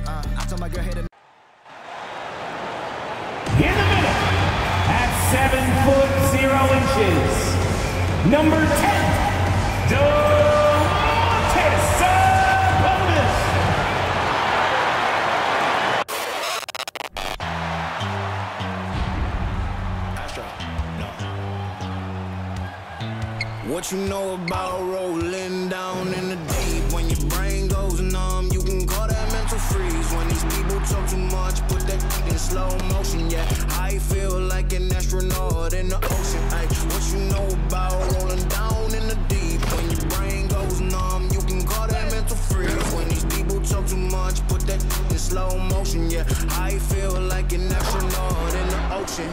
Hey, uh, I told my girl, hey, In the middle, at seven foot zero inches, number 10, Domantas Sabonis. What you know about rolling down in the slow motion. Yeah, I feel like an astronaut in the ocean. Ay, what you know about rolling down in the deep? When your brain goes numb, you can call that mental freeze. When these people talk too much, put that in slow motion. Yeah, I feel like an astronaut in the ocean.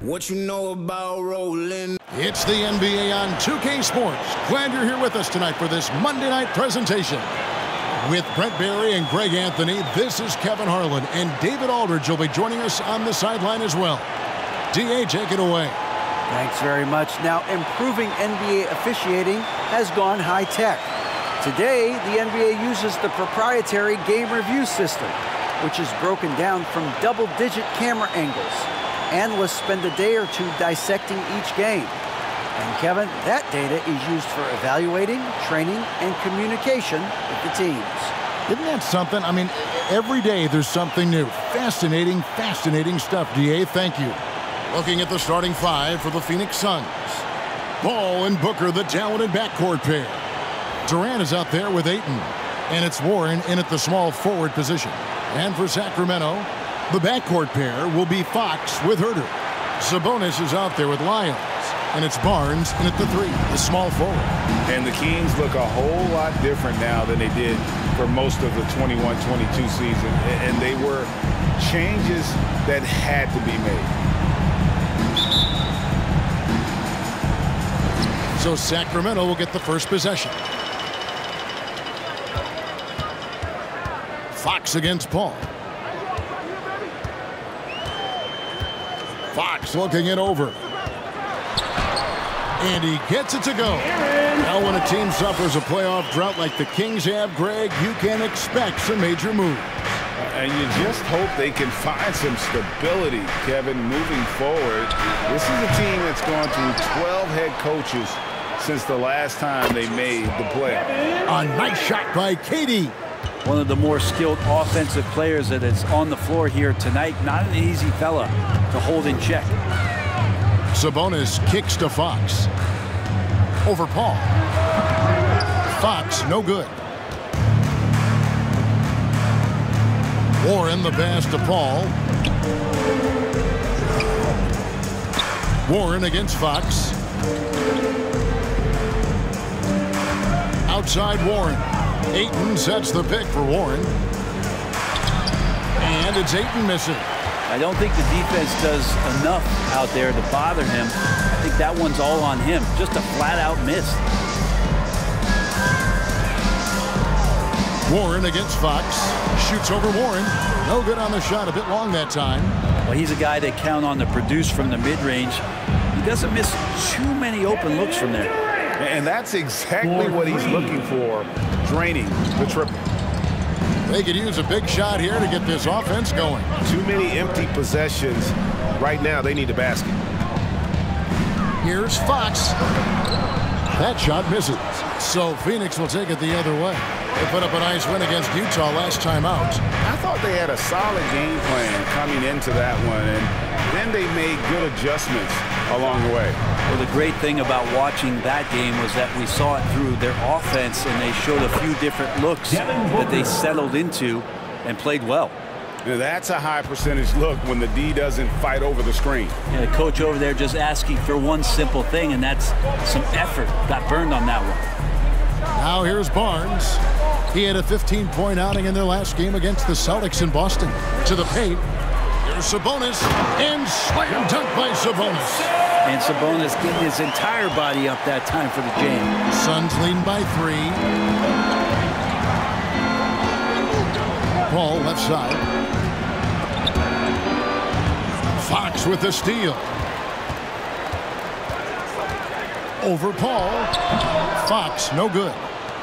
What you know about rolling? It's the NBA on 2K Sports. Glad you're here with us tonight for this Monday night presentation. With Brent Barry and Greg Anthony, this is Kevin Harlan, and David Aldridge will be joining us on the sideline as well. DA, take it away. Thanks very much. Now, improving NBA officiating has gone high tech. Today, the NBA uses the proprietary game review system, which is broken down from double digit camera angles. Analysts spend a day or two dissecting each game. And Kevin, that data is used for evaluating, training, and communication with the teams. Isn't that something? I mean, every day there's something new. Fascinating, fascinating stuff, DA. Thank you. Looking at the starting five for the Phoenix Suns. Paul and Booker, the talented backcourt pair. Durant is out there with Ayton. And it's Warren in at the small forward position. And for Sacramento, the backcourt pair will be Fox with Huerter. Sabonis is out there with Lyles. And it's Barnes in at the three, the small forward. And the Kings look a whole lot different now than they did for most of the 21-22 season. And they were changes that had to be made. So Sacramento will get the first possession. Fox against Paul. Fox looking it over. And he gets it to go. Now when a team suffers a playoff drought like the Kings have, Greg, you can expect some major moves. And you just hope they can find some stability, Kevin, moving forward. This is a team that's gone through 12 head coaches since the last time they made the playoff. A nice shot by KD. One of the more skilled offensive players that is on the floor here tonight. Not an easy fella to hold in check. Sabonis kicks to Fox. Over Paul. Fox, no good. Warren the pass to Paul. Warren against Fox. Outside Warren. Ayton sets the pick for Warren. And it's Ayton missing. I don't think the defense does enough out there to bother him. I think that one's all on him. Just a flat-out miss. Warren against Fox. Shoots over Warren. No good on the shot. A bit long that time. Well, he's a guy that count on to produce from the mid-range. He doesn't miss too many open looks from there. And that's exactly what he's looking for, draining the triple. They could use a big shot here to get this offense going. Too many empty possessions. Right now, they need a basket. Here's Fox. That shot misses. So Phoenix will take it the other way. They put up a nice win against Utah last time out. I thought they had a solid game plan coming into that one, and then they made good adjustments along the way. Well, the great thing about watching that game was that we saw it through their offense, and they showed a few different looks that they settled into and played well. Now that's a high percentage look when the D doesn't fight over the screen. Yeah, the coach over there just asking for one simple thing, and that's some effort. Got burned on that one. Now here's Barnes. He had a 15-point outing in their last game against the Celtics in Boston. To the paint. Sabonis. And slam dunk by Sabonis. And Sabonis getting his entire body up that time for the jam. Suns lead by three. Paul left side. Fox with the steal. Over Paul. Fox, no good.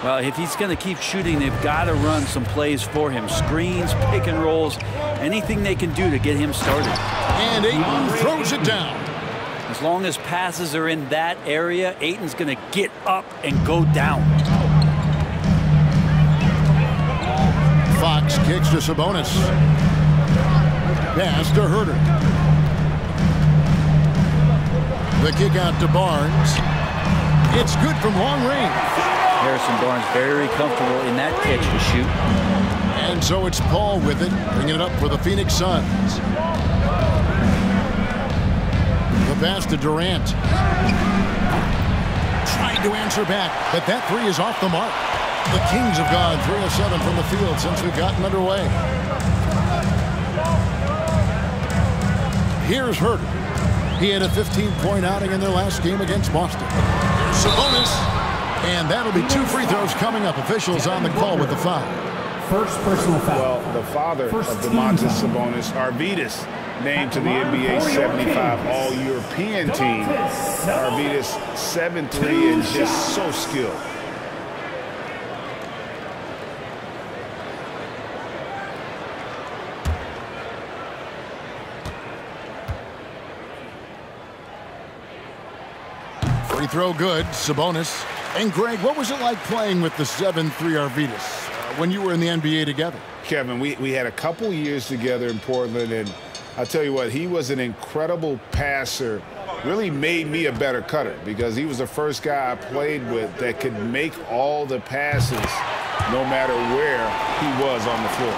Well, if he's going to keep shooting, they've got to run some plays for him. Screens, pick and rolls, anything they can do to get him started. And Ayton throws it down. As long as passes are in that area, Ayton's going to get up and go down. Fox kicks to Sabonis. Pass to Huerter. The kick out to Barnes. It's good from long range. Harrison Barnes very comfortable in that catch and shoot. And so it's Paul with it, bringing it up for the Phoenix Suns. The pass to Durant. Trying to answer back, but that three is off the mark. The Kings have gone 3 of 7 from the field since we've gotten underway. Here's Huerter. He had a 15-point outing in their last game against Boston. Sabonis and that'll be two free throws coming up. Officials on the call with the foul. First personal foul. Well, the father First of Domantas Sabonis, Arvydas, named to the NBA 75 All-European team. Arvydas 7'3 and just so skilled. Free throw good. Sabonis and Greg, what was it like playing with the 7-3 Arvydas uh, when you were in the NBA together? Kevin, we, we had a couple years together in Portland, and I'll tell you what, he was an incredible passer. Really made me a better cutter because he was the first guy I played with that could make all the passes no matter where he was on the floor.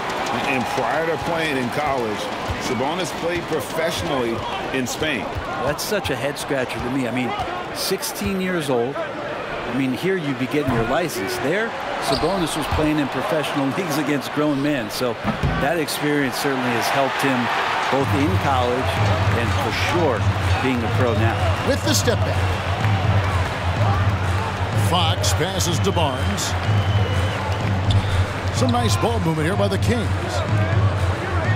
And prior to playing in college, Sabonis played professionally in Spain. That's such a head scratcher to me. I mean, 16 years old, I mean, here you'd be getting your license. There, Sabonis was playing in professional leagues against grown men. So that experience certainly has helped him both in college and for sure being a pro now. With the step back. Fox passes to Barnes. Some nice ball movement here by the Kings.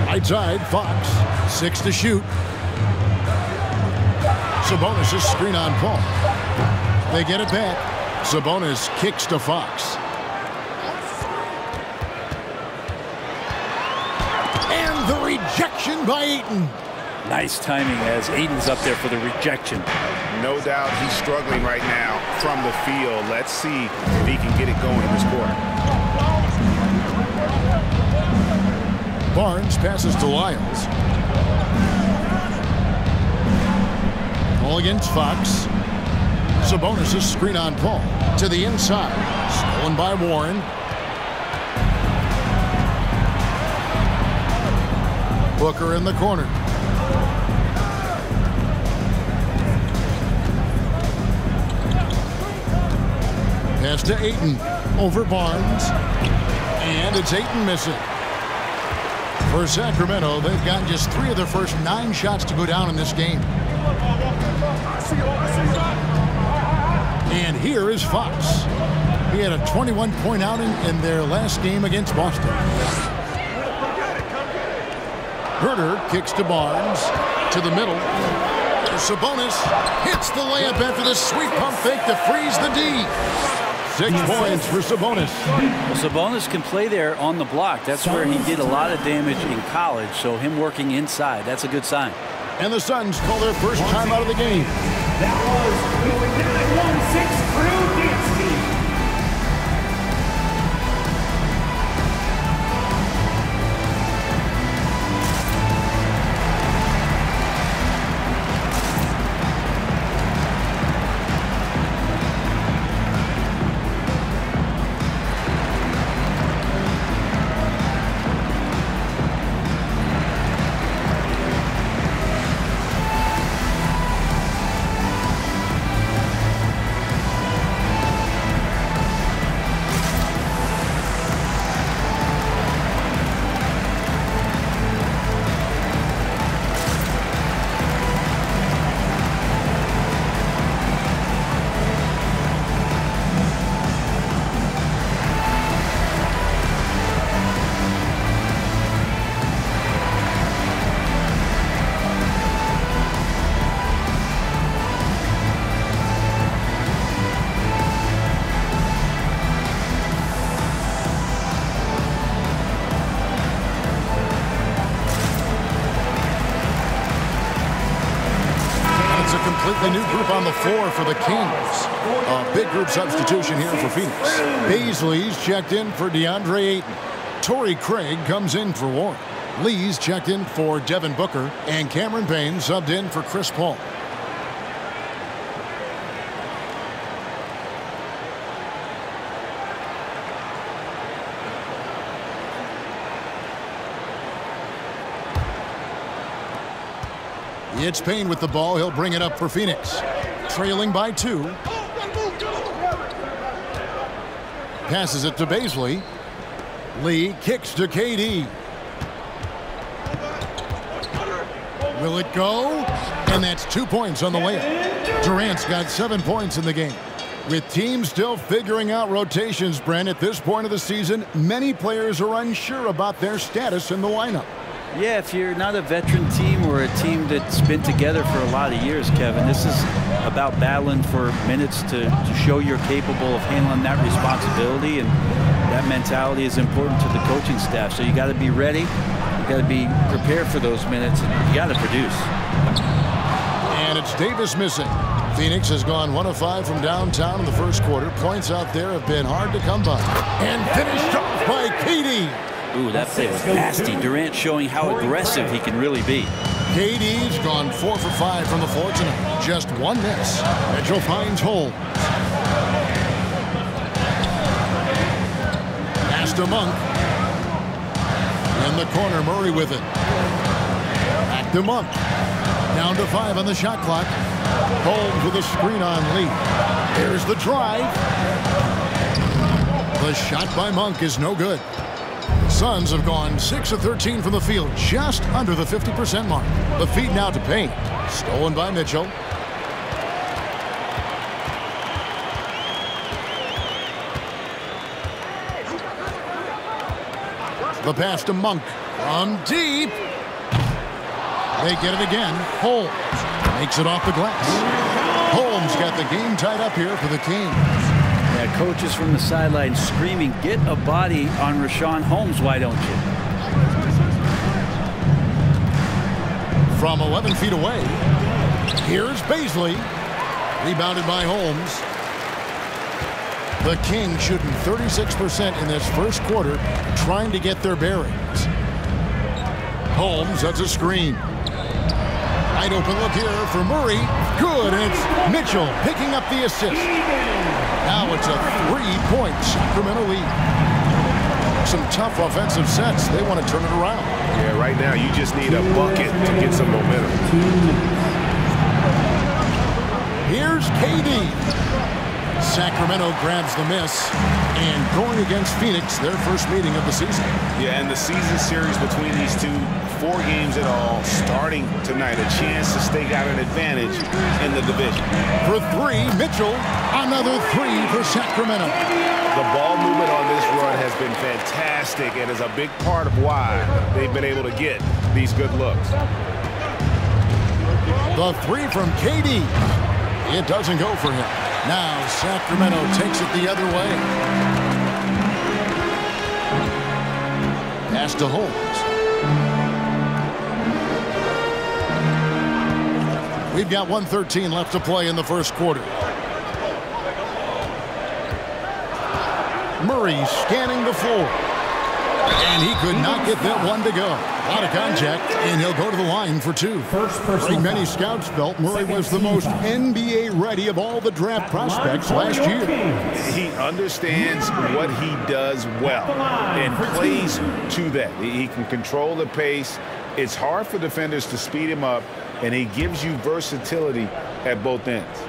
Right side, Fox. Six to shoot. Sabonis' is screen on Paul. They get it back. Sabonis kicks to Fox. And the rejection by Ayton. Nice timing as Ayton's up there for the rejection. No doubt he's struggling right now from the field. Let's see if he can get it going in this quarter. Barnes passes to Lyles. All against Fox. Sabonis' screen on Paul to the inside. Stolen by Warren. Booker in the corner. Pass to Ayton. Over Barnes. And it's Ayton missing. For Sacramento, they've gotten just three of their first nine shots to go down in this game. And here is Fox. He had a 21-point outing in their last game against Boston. Huerter kicks to Barnes. To the middle. Sabonis hits the layup after the sweet pump fake to freeze the D. Six points for Sabonis. Well, Sabonis can play there on the block. That's where he did a lot of damage in college. So him working inside, that's a good sign. And the Suns call their first time out of the game. That was going down at 1-6 group on the floor for the Kings. A big group substitution here for Phoenix. Bazley's checked in for DeAndre Ayton. Torrey Craig comes in for Warren. Lee's checked in for Devin Booker. And Cameron Payne subbed in for Chris Paul. It's Payne with the ball. He'll bring it up for Phoenix. Trailing by two. Passes it to Bazley. Lee kicks to KD. Will it go? And that's two points on the layup. Durant's got seven points in the game. With teams still figuring out rotations, Brent, at this point of the season, many players are unsure about their status in the lineup. Yeah, if you're not a veteran team or a team that's been together for a lot of years, Kevin, this is about battling for minutes to, to show you're capable of handling that responsibility. And that mentality is important to the coaching staff. So you got to be ready. You got to be prepared for those minutes. And you got to produce. And it's Davis missing. Phoenix has gone one of five from downtown in the first quarter. Points out there have been hard to come by. And finished off by KD. Ooh, that play was nasty. Durant showing how aggressive he can really be. KD's gone four for five from the floor tonight. Just one miss. Mitchell finds Holmes. Pass to Monk. In the corner, Murray with it. Back to Monk. Down to five on the shot clock. Holmes with a screen on Lee. Here's the drive. The shot by Monk is no good. Suns have gone 6 of 13 from the field, just under the 50% mark. The feed now to Payne. Stolen by Mitchell. The pass to Monk. From deep. They get it again. Holmes makes it off the glass. Holmes got the game tied up here for the Kings. Coaches from the sideline screaming, get a body on Richaun Holmes, why don't you? From 11 feet away, here's Bazley. Rebounded by Holmes. The Kings shooting 36% in this first quarter, trying to get their bearings. Holmes, that's a screen. Wide open look here for Murray. Good, and it's Mitchell picking up the assist. Now it's a three-point Sacramento lead. Some tough offensive sets. They want to turn it around. Yeah, right now you just need a bucket to get some momentum. Here's KD. Sacramento grabs the miss. And going against Phoenix, their first meeting of the season. Yeah, and the season series between these two, four games in all, starting tonight. A chance to stake out an advantage in the division. For three, Mitchell. Another three for Sacramento. The ball movement on this run has been fantastic and is a big part of why they've been able to get these good looks. The three from KD. It doesn't go for him. Now Sacramento takes it the other way. Pass to Holmes. We've got 113 left to play in the first quarter. Murray scanning the floor. And he could not get that one to go. Out of contact, and he'll go to the line for two. First personal Many scouts felt Murray Second was the most. NBA ready of all the draft prospects last year. He understands what he does well and plays to that. He he can control the pace. It's hard for defenders to speed him up, and he gives you versatility at both ends.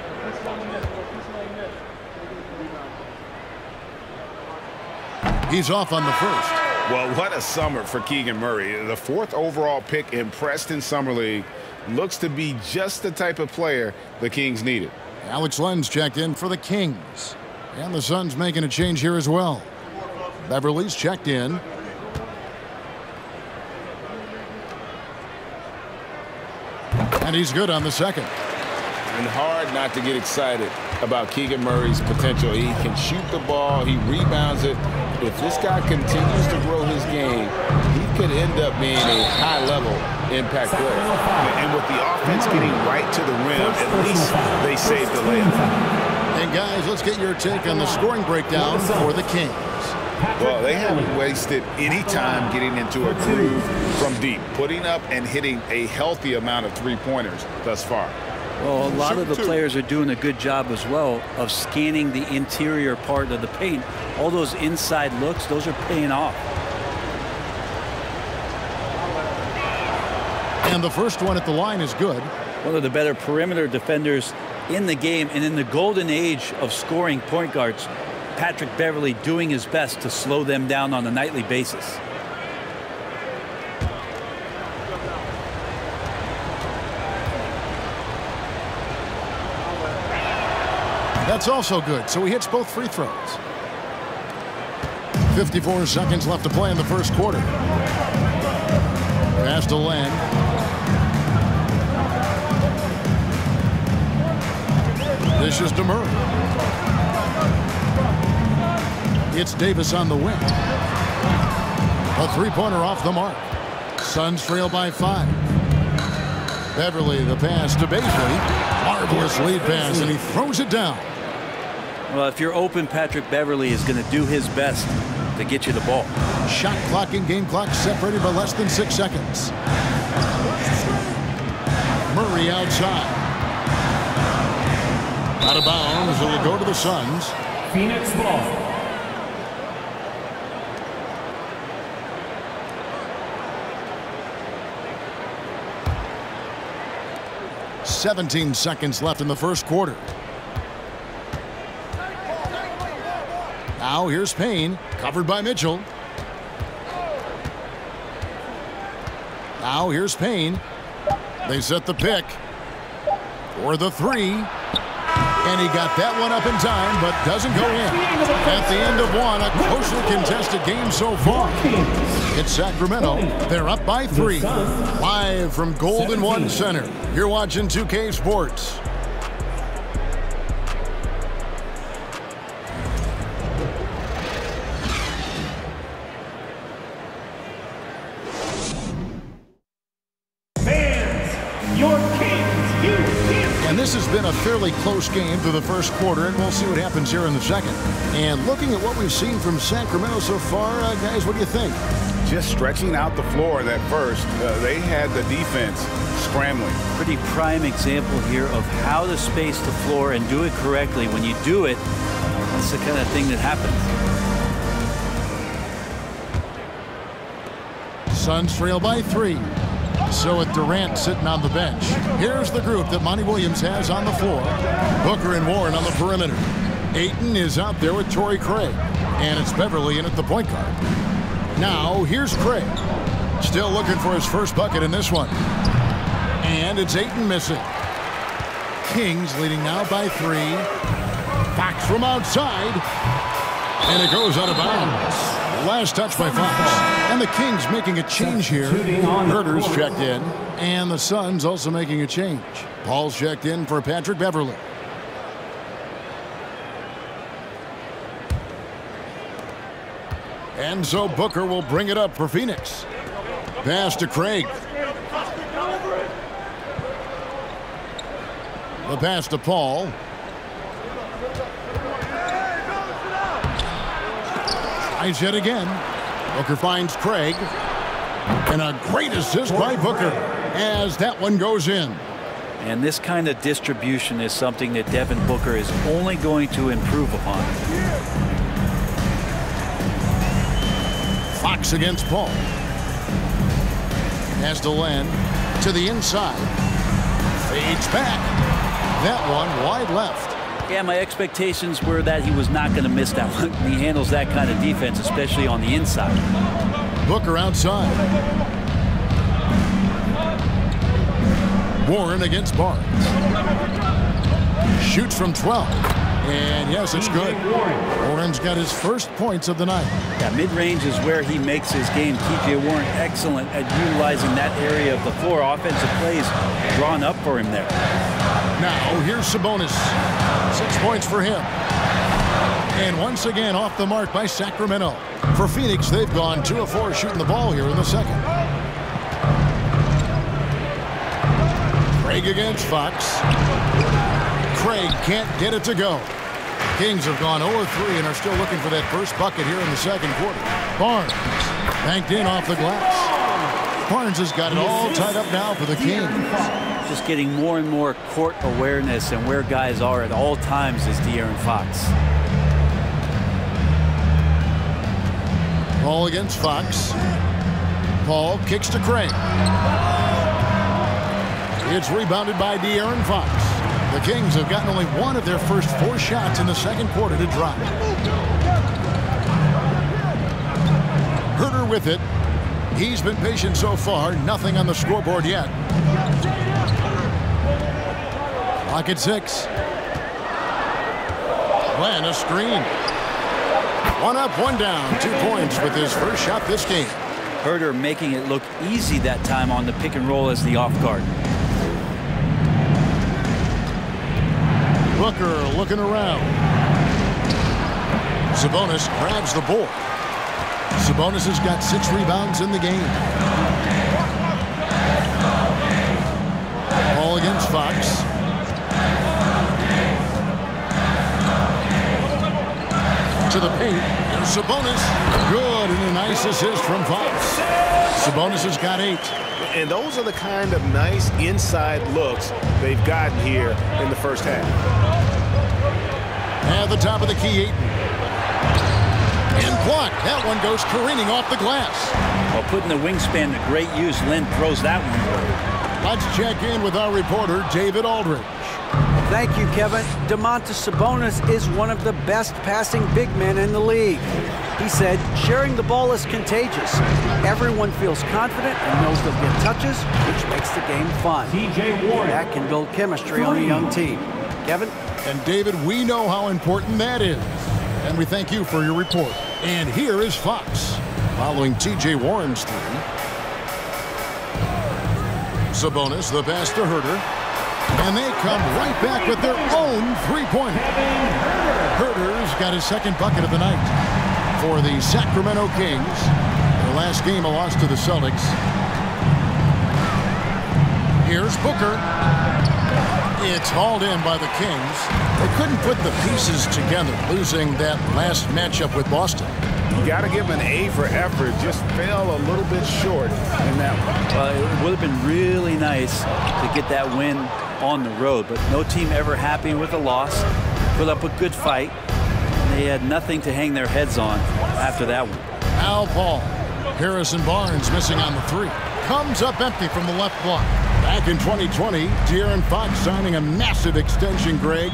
He's off on the first. Well, what a summer for Keegan Murray. The fourth overall pick in Preston Summer League looks to be just the type of player the Kings needed. Alex Len's checked in for the Kings. And the Suns making a change here as well. Beverley's checked in. And he's good on the second. And hard not to get excited about Keegan Murray's potential. He can shoot the ball. He rebounds it. If this guy continues to grow his game, he could end up being a high-level impact player. And with the offense getting right to the rim, at least they saved the layup. And guys, let's get your take on the scoring breakdown for the Kings. Well, they haven't wasted any time getting into a groove from deep, putting up and hitting a healthy amount of three-pointers thus far. Well, a lot of the players are doing a good job as well of scanning the interior part of the paint. All those inside looks, those are paying off. And the first one at the line is good. One of the better perimeter defenders in the game and in the golden age of scoring point guards, Patrick Beverley doing his best to slow them down on a nightly basis. That's also good, so he hits both free throws. 54 seconds left to play in the first quarter. Pass to Len. This is DeMurray. It's Davis on the wing. A three-pointer off the mark. Suns trail by five. Beverley the pass to Bazley. Marvelous lead pass, and he throws it down. Well, if you're open, Patrick Beverley is going to do his best to get you the ball. Shot clock and game clock separated by less than six seconds. Murray outside. Out of bounds, it'll go to the Suns. Phoenix ball. 17 seconds left in the first quarter. Now here's Payne, covered by Mitchell. Now here's Payne. They set the pick for the three. And he got that one up in time, but doesn't go in. At the end of one, a closely contested game so far. It's Sacramento. They're up by three. Live from Golden One Center. You're watching 2K Sports. Fans, your kings, you kings. And this has been a fairly close game through the first quarter, and we'll see what happens here in the second. And looking at what we've seen from Sacramento so far, uh, guys, what do you think? Just stretching out the floor that first, uh, they had the defense scrambling. Pretty prime example here of how to space the floor and do it correctly. When you do it, that's the kind of thing that happens. Suns trail by three. So with Durant sitting on the bench, here's the group that Monty Williams has on the floor. Booker and Warren on the perimeter. Ayton is out there with Torrey Craig. And it's Beverley in at the point guard. Now, here's Craig. Still looking for his first bucket in this one. And it's Ayton missing. Kings leading now by three. Fox from outside. And it goes out of bounds. Last touch by Fox. And the Kings making a change here. Huerter's checked in. And the Suns also making a change. Paul's checked in for Patrick Beverley. And so Booker will bring it up for Phoenix. Pass to Craig. The pass to Paul. Tries yet again. Booker finds Craig. And a great assist by Booker as that one goes in. And this kind of distribution is something that Devin Booker is only going to improve upon. Fox against Paul. Has to land to the inside. Fades back. That one wide left. Yeah, my expectations were that he was not going to miss that one. He handles that kind of defense, especially on the inside. Booker outside. Warren against Barnes. Shoots from 12. And yes, it's good. Warren's got his first points of the night. Yeah, mid-range is where he makes his game. TJ Warren excellent at utilizing that area of the floor. Offensive plays drawn up for him there. Now, here's Sabonis. Six points for him. And once again, off the mark by Sacramento. For Phoenix, they've gone 2 of 4 shooting the ball here in the second. Craig against Fox. Craig can't get it to go. Kings have gone 0-3 and are still looking for that first bucket here in the second quarter. Barnes banked in off the glass. Barnes has got it all tied up now for the Kings. Just getting more and more court awareness and where guys are at all times is De'Aaron Fox. Paul against Fox. Paul kicks to Craig. It's rebounded by De'Aaron Fox. The Kings have gotten only one of their first four shots in the second quarter to drop. Huerter with it. He's been patient so far. Nothing on the scoreboard yet. Clock at six. Glenn, a screen. One up, one down. Two points with his first shot this game. Huerter making it look easy that time on the pick and roll as the off guard. Booker looking around. Sabonis grabs the board. Sabonis has got six rebounds in the game. Paul against Fox. To the paint. There's Sabonis. Good and a nice assist from Fox. Sabonis has got eight. And those are the kind of nice inside looks they've gotten here in the first half. At the top of the key, Ayton. And blocked. That one goes careening off the glass. While putting the wingspan to great use, Lynn throws that one away. Let's check in with our reporter, David Aldridge. Thank you, Kevin. Domantas Sabonis is one of the best passing big men in the league. He said, sharing the ball is contagious. Everyone feels confident and knows they'll get touches, which makes the game fun. TJ Warren. That can build chemistry on a young team. Kevin? And David, we know how important that is. And we thank you for your report. And here is Fox, following T.J. Warren's three. Sabonis, the pass to Huerter. And they come right back with their own three-pointer. Huerter's got his second bucket of the night for the Sacramento Kings. Their last game, a loss to the Celtics. Here's Booker. It's hauled in by the Kings. They couldn't put the pieces together, losing that last matchup with Boston. You got to give him an A for effort. Just fell a little bit short in that one. Uh, it would have been really nice to get that win on the road, but no team ever happy with a loss. Put up a good fight. They had nothing to hang their heads on after that one. Al Paul. Harrison Barnes missing on the three. Comes up empty from the left block. Back in 2020, De'Aaron Fox signing a massive extension, Greg.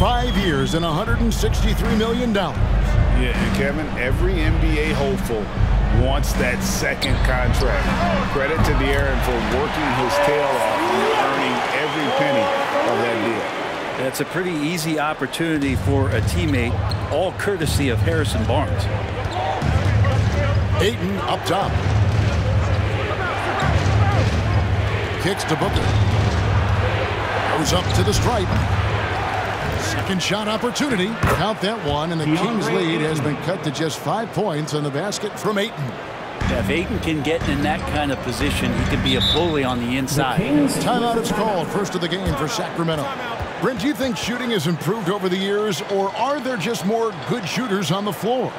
Five years and $163 million. Yeah, and Kevin, every NBA hopeful wants that second contract. Credit to De'Aaron for working his tail off and earning every penny of that deal. That's a pretty easy opportunity for a teammate, all courtesy of Harrison Barnes. Ayton up top. Kicks to Booker. Goes up to the stripe. Second shot opportunity. Count that one, and the Kings lead has been cut to just five points on the basket from Ayton. If Ayton can get in that kind of position, he could be a bully on the inside. Timeout is called. First of the game for Sacramento. Brent, do you think shooting has improved over the years, or are there just more good shooters on the floor?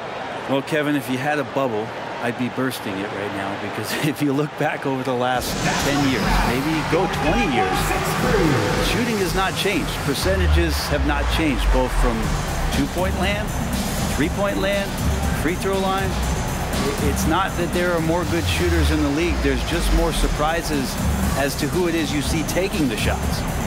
Well, Kevin, if you had a bubble, I'd be bursting it right now because if you look back over the last 10 years, maybe go 20 years, shooting has not changed. Percentages have not changed, both from two-point land, three-point land, free throw line. It's not that there are more good shooters in the league. There's just more surprises as to who it is you see taking the shots.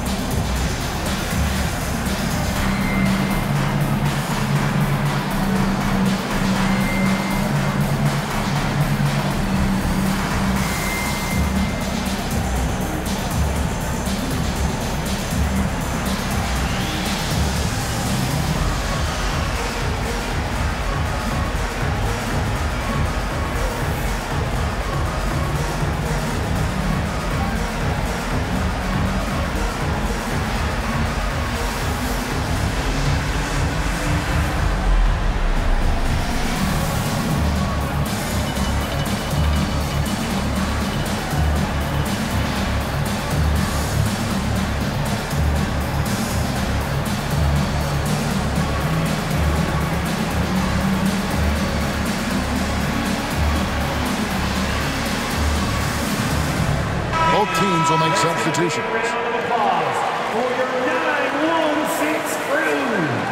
Will make substitutions. Applause for your 916 crew.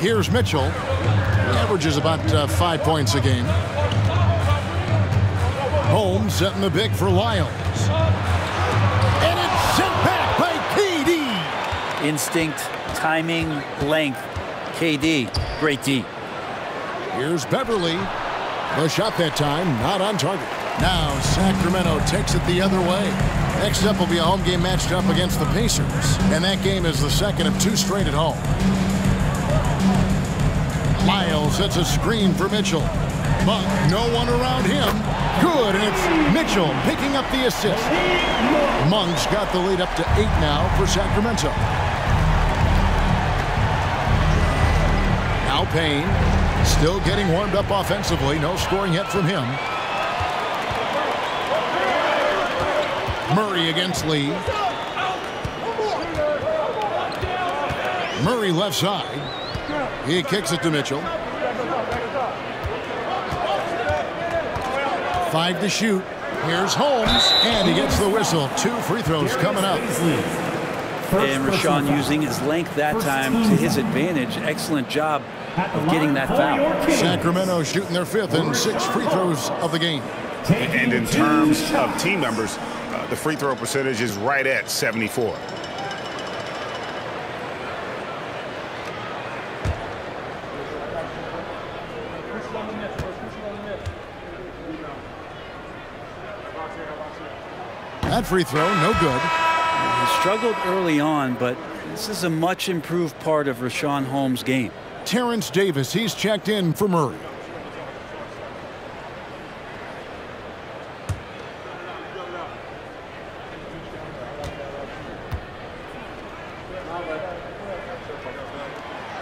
Here's Mitchell. Averages about uh, five points a game. Holmes setting the big for Lyles. And it's sent back by KD. Instinct, timing, length. KD, great D. Here's Beverley. The shot that time, not on target. Now Sacramento takes it the other way. Next up will be a home game matched up against the Pacers. And that game is the second of two straight at home. Lyles sets a screen for Mitchell. But no one around him. Good, and it's Mitchell picking up the assist. Monk's got the lead up to eight now for Sacramento. Now Payne, still getting warmed up offensively. No scoring yet from him. Murray against Lee. Murray left side. He kicks it to Mitchell. Five to shoot. Here's Holmes, and he gets the whistle. Two free throws coming up. And Richaun using his length that time to his advantage. Excellent job of getting that foul. Sacramento shooting their fifth and six free throws of the game. And in terms of team numbers, uh, the free throw percentage is right at 74. That free throw, no good. He struggled early on, but this is a much improved part of Richaun Holmes' game. Terrence Davis, he's checked in for Murray.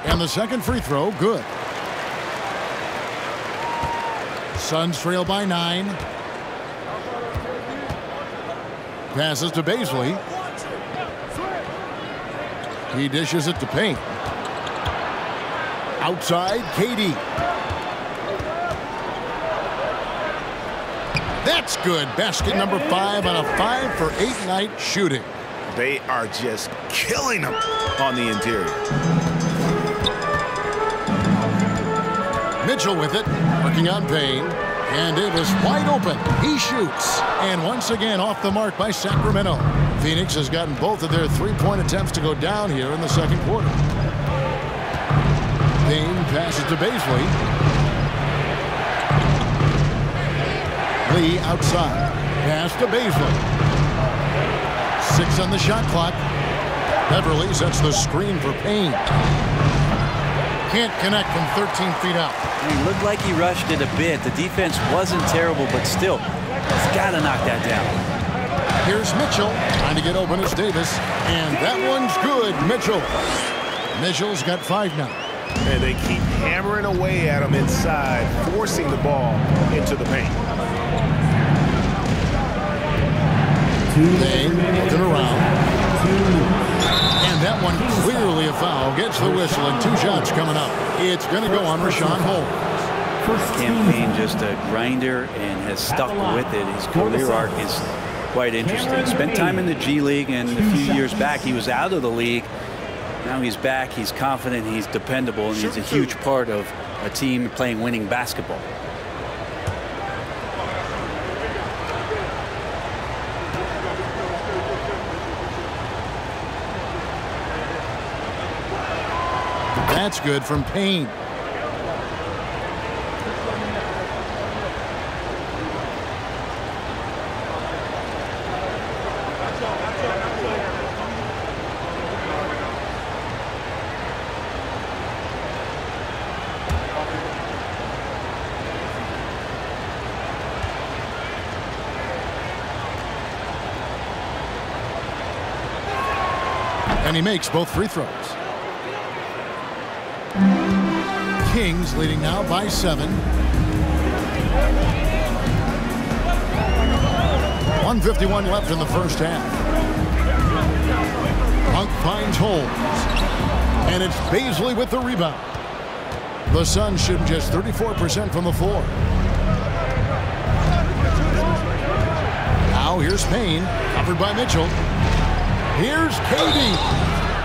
And the second free throw, good. Suns trail by nine. Passes to Bazley. He dishes it to Payne. Outside, KD. That's good. Basket number five on a five for eight night shooting. They are just killing them on the interior. Mitchell with it, working on Payne. And Davis wide open. He shoots. And once again off the mark by Sacramento. Phoenix has gotten both of their three-point attempts to go down here in the second quarter. Payne passes to Bazley. Lee outside. Pass to Bazley. Six on the shot clock. Beverley sets the screen for Payne. Can't connect from 13 feet out. He looked like he rushed it a bit. The defense wasn't terrible, but still, he's got to knock that down. Here's Mitchell trying to get open as Davis. And that one's good, Mitchell. Mitchell's got five now. And they keep hammering away at him inside, forcing the ball into the paint. Payne looking around. And that one clearly a foul. Gets the whistle and two shots coming up. It's going to go on Richaun Holmes. Cam Payne just a grinder and has stuck with it. His career arc is quite interesting. Spent time in the G League and a few years back he was out of the league. Now he's back, he's confident, he's dependable, and he's a huge part of a team playing winning basketball. That's good from Payne. And he makes both free throws. Kings leading now by seven. One fifty-one left in the first half. Monk finds Holmes. And it's Bazley with the rebound. The Suns shoot just 34% from the floor. Now here's Payne, covered by Mitchell. Here's KD.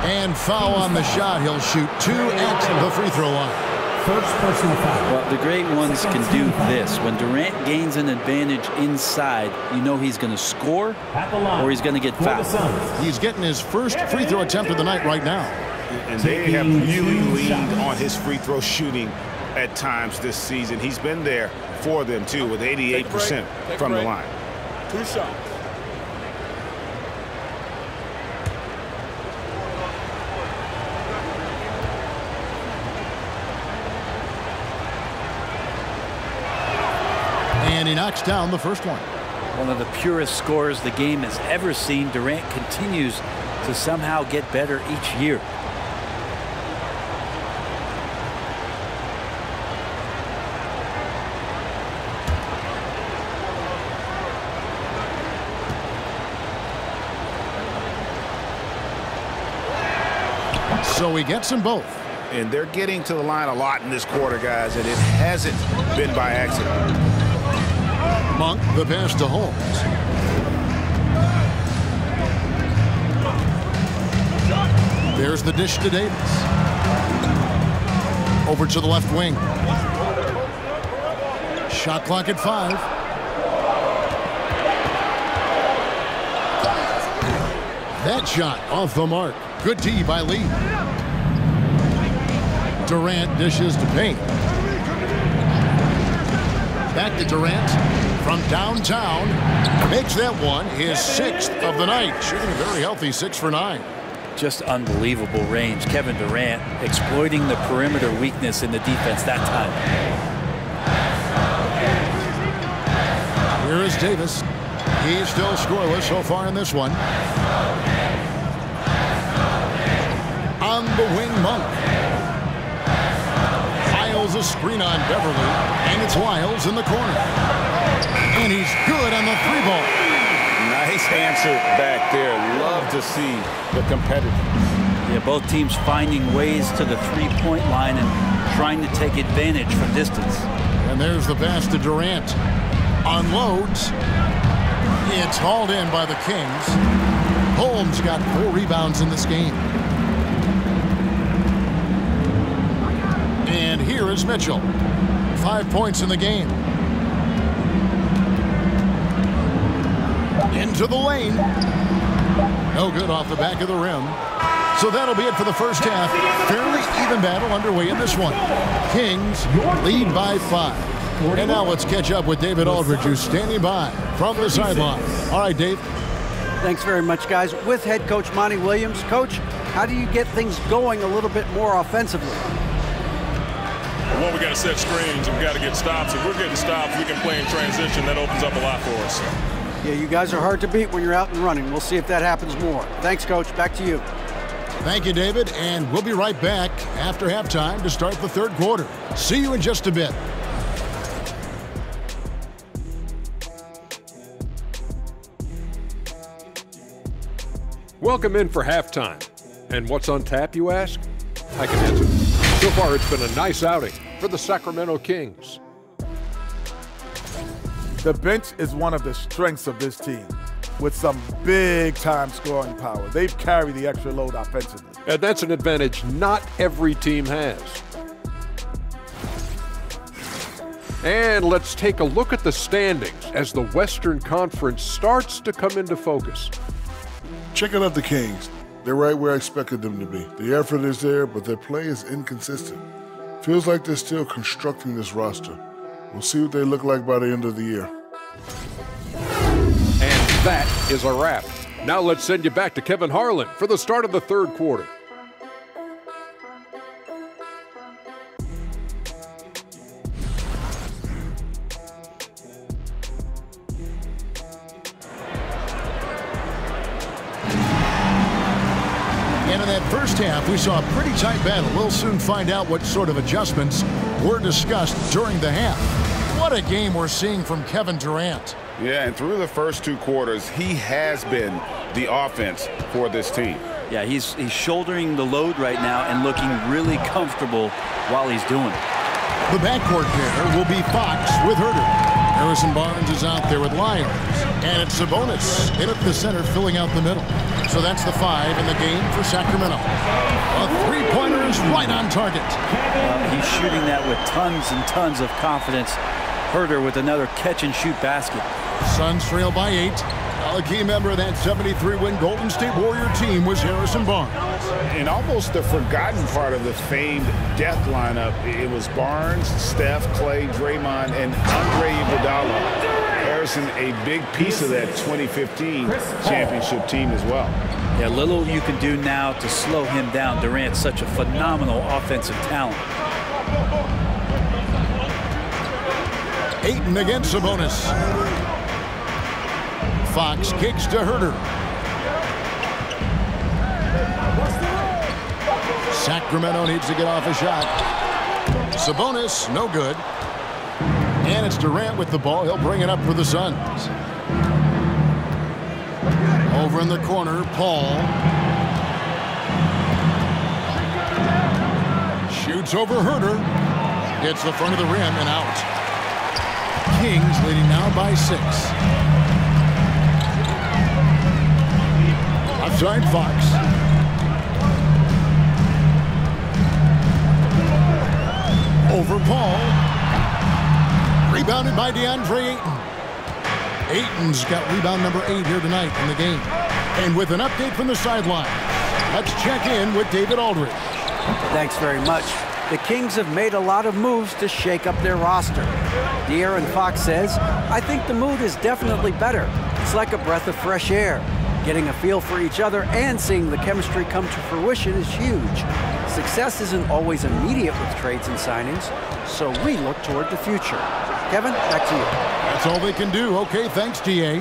And foul on the shot. He'll shoot two at the free throw line. First personal foul. Well, the great ones can do this. When Durant gains an advantage inside, you know he's going to score At the line. or he's going to get For the fouled. He's getting his first free throw attempt of the night right now. And they have really leaned on his free throw shooting at times this season. He's been there for them, too, with 88% from the line. Two shots. And he knocks down the first one. One of the purest scorers the game has ever seen. Durant continues to somehow get better each year. So he gets them both. And they're getting to the line a lot in this quarter, guys, and it hasn't been by accident. Monk, the pass to Holmes. There's the dish to Davis. Over to the left wing. Shot clock at five. That shot off the mark. Good tee by Lee. Durant dishes to Payne. Back to Durant from downtown. Makes that one his sixth of the night. Shooting a very healthy six for nine. Just unbelievable range. Kevin Durant exploiting the perimeter weakness in the defense that time. Here is Davis. He's still scoreless so far in this one. On the wing, Monk. Lyles a screen on Beverley, and it's Lyles in the corner. And he's good on the three ball. Nice answer back there. Love to see the competitiveness. Yeah, both teams finding ways to the three-point line and trying to take advantage from distance. And there's the pass to Durant. Unloads. It's hauled in by the Kings. Holmes got four rebounds in this game. And here is Mitchell. Five points in the game. Into the lane. No good off the back of the rim. So that'll be it for the first half. Fairly even battle underway in this one. Kings lead by five. And now let's catch up with David Aldridge, who's standing by from the sideline. All right, Dave. Thanks very much, guys. With head coach Monty Williams. Coach, how do you get things going a little bit more offensively? Well, we got to set screens and we got to get stops. If we're getting stops, we can play in transition. That opens up a lot for us. Yeah, you guys are hard to beat when you're out and running. We'll see if that happens more. Thanks, Coach. Back to you. Thank you, David. And we'll be right back after halftime to start the third quarter. See you in just a bit. Welcome in for halftime. And what's on tap, you ask? I can answer. So far, it's been a nice outing for the Sacramento Kings. The bench is one of the strengths of this team with some big time scoring power. They've carried the extra load offensively. And that's an advantage not every team has. And let's take a look at the standings as the Western Conference starts to come into focus. Checking out the Kings. They're right where I expected them to be. The effort is there, but their play is inconsistent. Feels like they're still constructing this roster. We'll see what they look like by the end of the year. And that is a wrap. Now let's send you back to Kevin Harlan for the start of the third quarter. First half, we saw a pretty tight battle. We'll soon find out what sort of adjustments were discussed during the half. What a game we're seeing from Kevin Durant. Yeah, and through the first two quarters, he has been the offense for this team. Yeah, he's, he's shouldering the load right now and looking really comfortable while he's doing it. The backcourt pair will be Fox with Huerter. Harrison Barnes is out there with Lyles. And it's Sabonis in at the center, filling out the middle. So that's the five in the game for Sacramento. A three-pointer is right on target. Uh, he's shooting that with tons and tons of confidence. Huerter with another catch-and-shoot basket. Suns trail by eight. A key member of that 73-win Golden State Warrior team was Harrison Barnes. And almost the forgotten part of the famed death lineup, it was Barnes, Steph, Clay, Draymond, and Andre Iguodala. Harrison, a big piece of that 2015 championship team as well. Yeah, little you can do now to slow him down. Durant's such a phenomenal offensive talent. Ayton against Sabonis. Fox kicks to Huerter. Sacramento needs to get off a shot. Sabonis, no good. It's Durant with the ball. He'll bring it up for the Suns. Over in the corner, Paul. Shoots over Huerter. Hits the front of the rim and out. Kings leading now by six. Outside Fox. Over Paul. Rebounded by DeAndre Ayton. Ayton's got rebound number eight here tonight in the game. And with an update from the sideline, let's check in with David Aldridge. Thanks very much. The Kings have made a lot of moves to shake up their roster. De'Aaron Fox says, I think the mood is definitely better. It's like a breath of fresh air. Getting a feel for each other and seeing the chemistry come to fruition is huge. Success isn't always immediate with trades and signings, so we look toward the future. Kevin, back to you. That's all they can do. Okay, thanks, DA.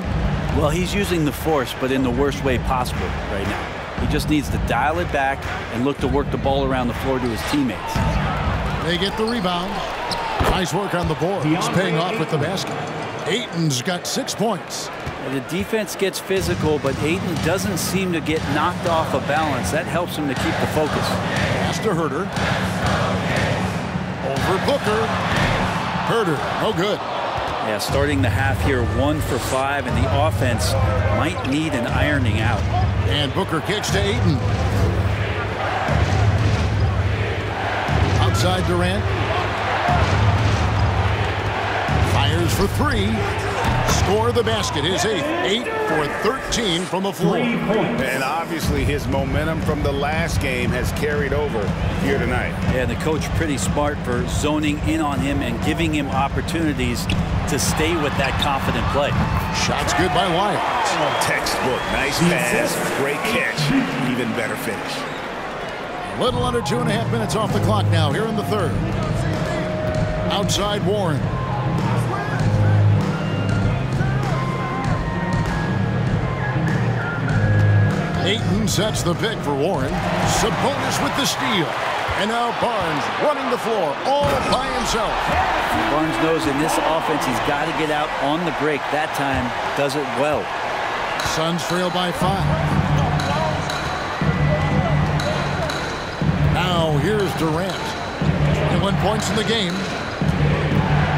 Well, he's using the force, but in the worst way possible right now. He just needs to dial it back and look to work the ball around the floor to his teammates. They get the rebound. Nice work on the board. He's paying off with the basket. Ayton's got six points. The defense gets physical, but Ayton doesn't seem to get knocked off of balance. That helps him to keep the focus. Pass to Huerter. Over Booker. Huerter, no good. Yeah, starting the half here, one for five, and the offense might need an ironing out. And Booker kicks to Ayton. Outside Durant. Fires for three score the basket. His eighth, eight for 13 from the floor. And obviously his momentum from the last game has carried over here tonight. Yeah, the coach pretty smart for zoning in on him and giving him opportunities to stay with that confident play. Shots good by Lyles. Oh, textbook, nice pass, great catch, even better finish. A little under two and a half minutes off the clock now here in the third. Outside Warren. Ayton sets the pick for Warren. Sabonis with the steal. And now Barnes running the floor all by himself. Barnes knows in this offense he's got to get out on the break. That time does it well. Suns trail by five. Now here's Durant. 21 points in the game.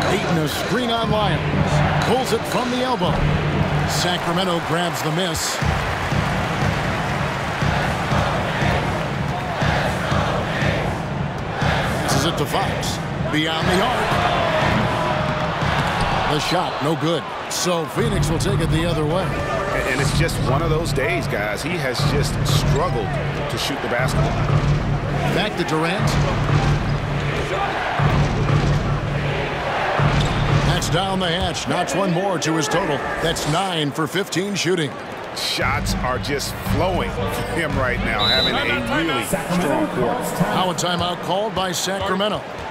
Ayton a screen on Lyles. Pulls it from the elbow. Sacramento grabs the miss. It to Fox. Beyond the arc. The shot, no good. So Phoenix will take it the other way. And it's just one of those days, guys. He has just struggled to shoot the basketball. Back to Durant. That's down the hatch. Notch one more to his total. That's nine for 15 shooting shots are just flowing for him right now, having a really strong quarter. Now a timeout called by Sacramento. Sacramento.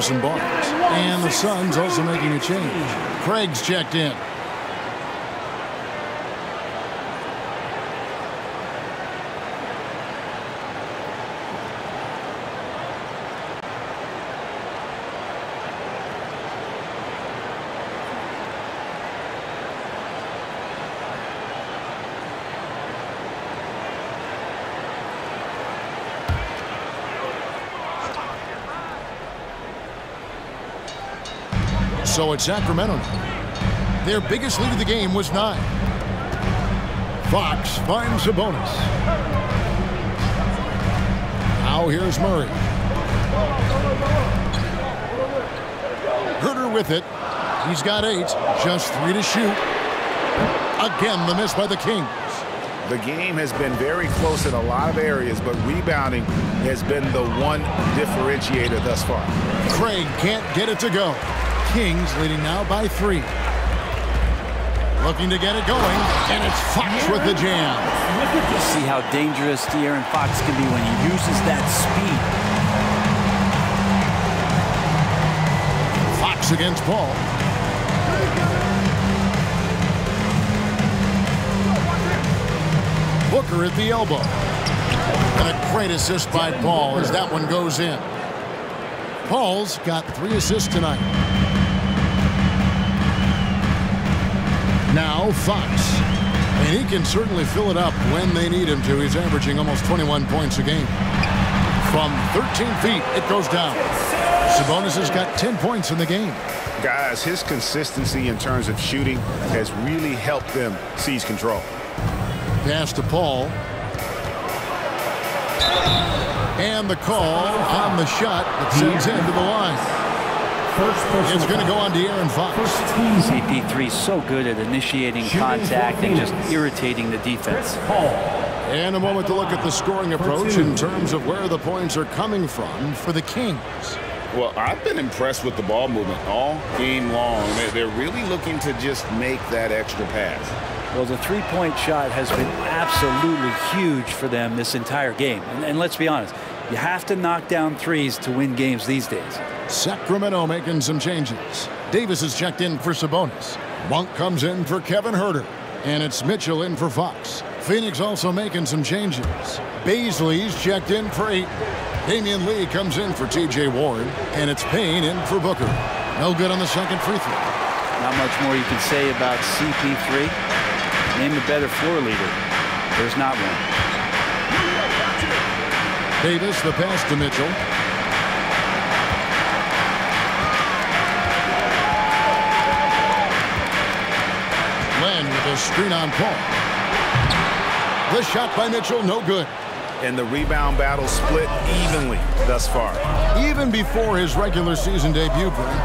Harrison Barnes. And the Suns also making a change. Craig's checked in. So it's Sacramento now. Their biggest lead of the game was nine. Fox finds Sabonis. Now here's Murray. Huerter with it. He's got eight. Just three to shoot. Again, the miss by the Kings. The game has been very close in a lot of areas, but rebounding has been the one differentiator thus far. Craig can't get it to go. Kings leading now by three. Looking to get it going, and it's Fox with the jam. See how dangerous De'Aaron Fox can be when he uses that speed. Fox against Paul. Booker at the elbow. And a great assist by Paul as that one goes in. Paul's got three assists tonight. Now Fox. And he can certainly fill it up when they need him to. He's averaging almost 21 points a game. From 13 feet, it goes down. Sabonis has got 10 points in the game. Guys, his consistency in terms of shooting has really helped them seize control. Pass to Paul. And the call on the shot that sends him to the line. It's going to go on to De'Aaron Fox. CP3 so good at initiating contact and just irritating the defense. And a moment to look at the scoring approach in terms of where the points are coming from for the Kings. Well, I've been impressed with the ball movement all game long. They're really looking to just make that extra pass. Well, the three-point shot has been absolutely huge for them this entire game. And, and let's be honest, you have to knock down threes to win games these days. Sacramento making some changes. Davis is checked in for Sabonis. Monk comes in for Kevin Huerter. And it's Mitchell in for Fox. Phoenix also making some changes. Bazley's checked in for Ayton. Damion Lee comes in for T.J. Warren. And it's Payne in for Booker. No good on the second free throw. Not much more you can say about CP3. Name a better floor leader. There's not one. Davis, the pass to Mitchell. Len with a screen on Paul. The shot by Mitchell, no good. And the rebound battle split evenly thus far. Even before his regular season debut, Brent,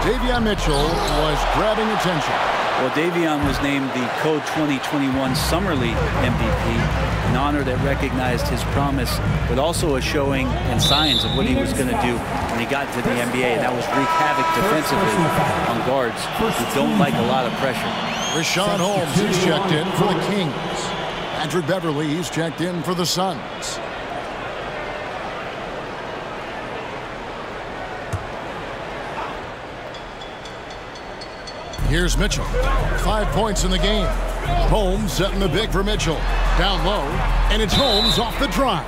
Davion Mitchell was grabbing attention. Well, Davion was named the Code 2021 Summer League MVP, an honor that recognized his promise, but also a showing and signs of what he was going to do when he got to the NBA, and that was wreak havoc defensively on guards who don't like a lot of pressure. Richaun Holmes is checked in for the Kings. Andrew Beverley, he's checked in for the Suns. Here's Mitchell. Five points in the game. Holmes setting the big for Mitchell. Down low, and it's Holmes off the drive.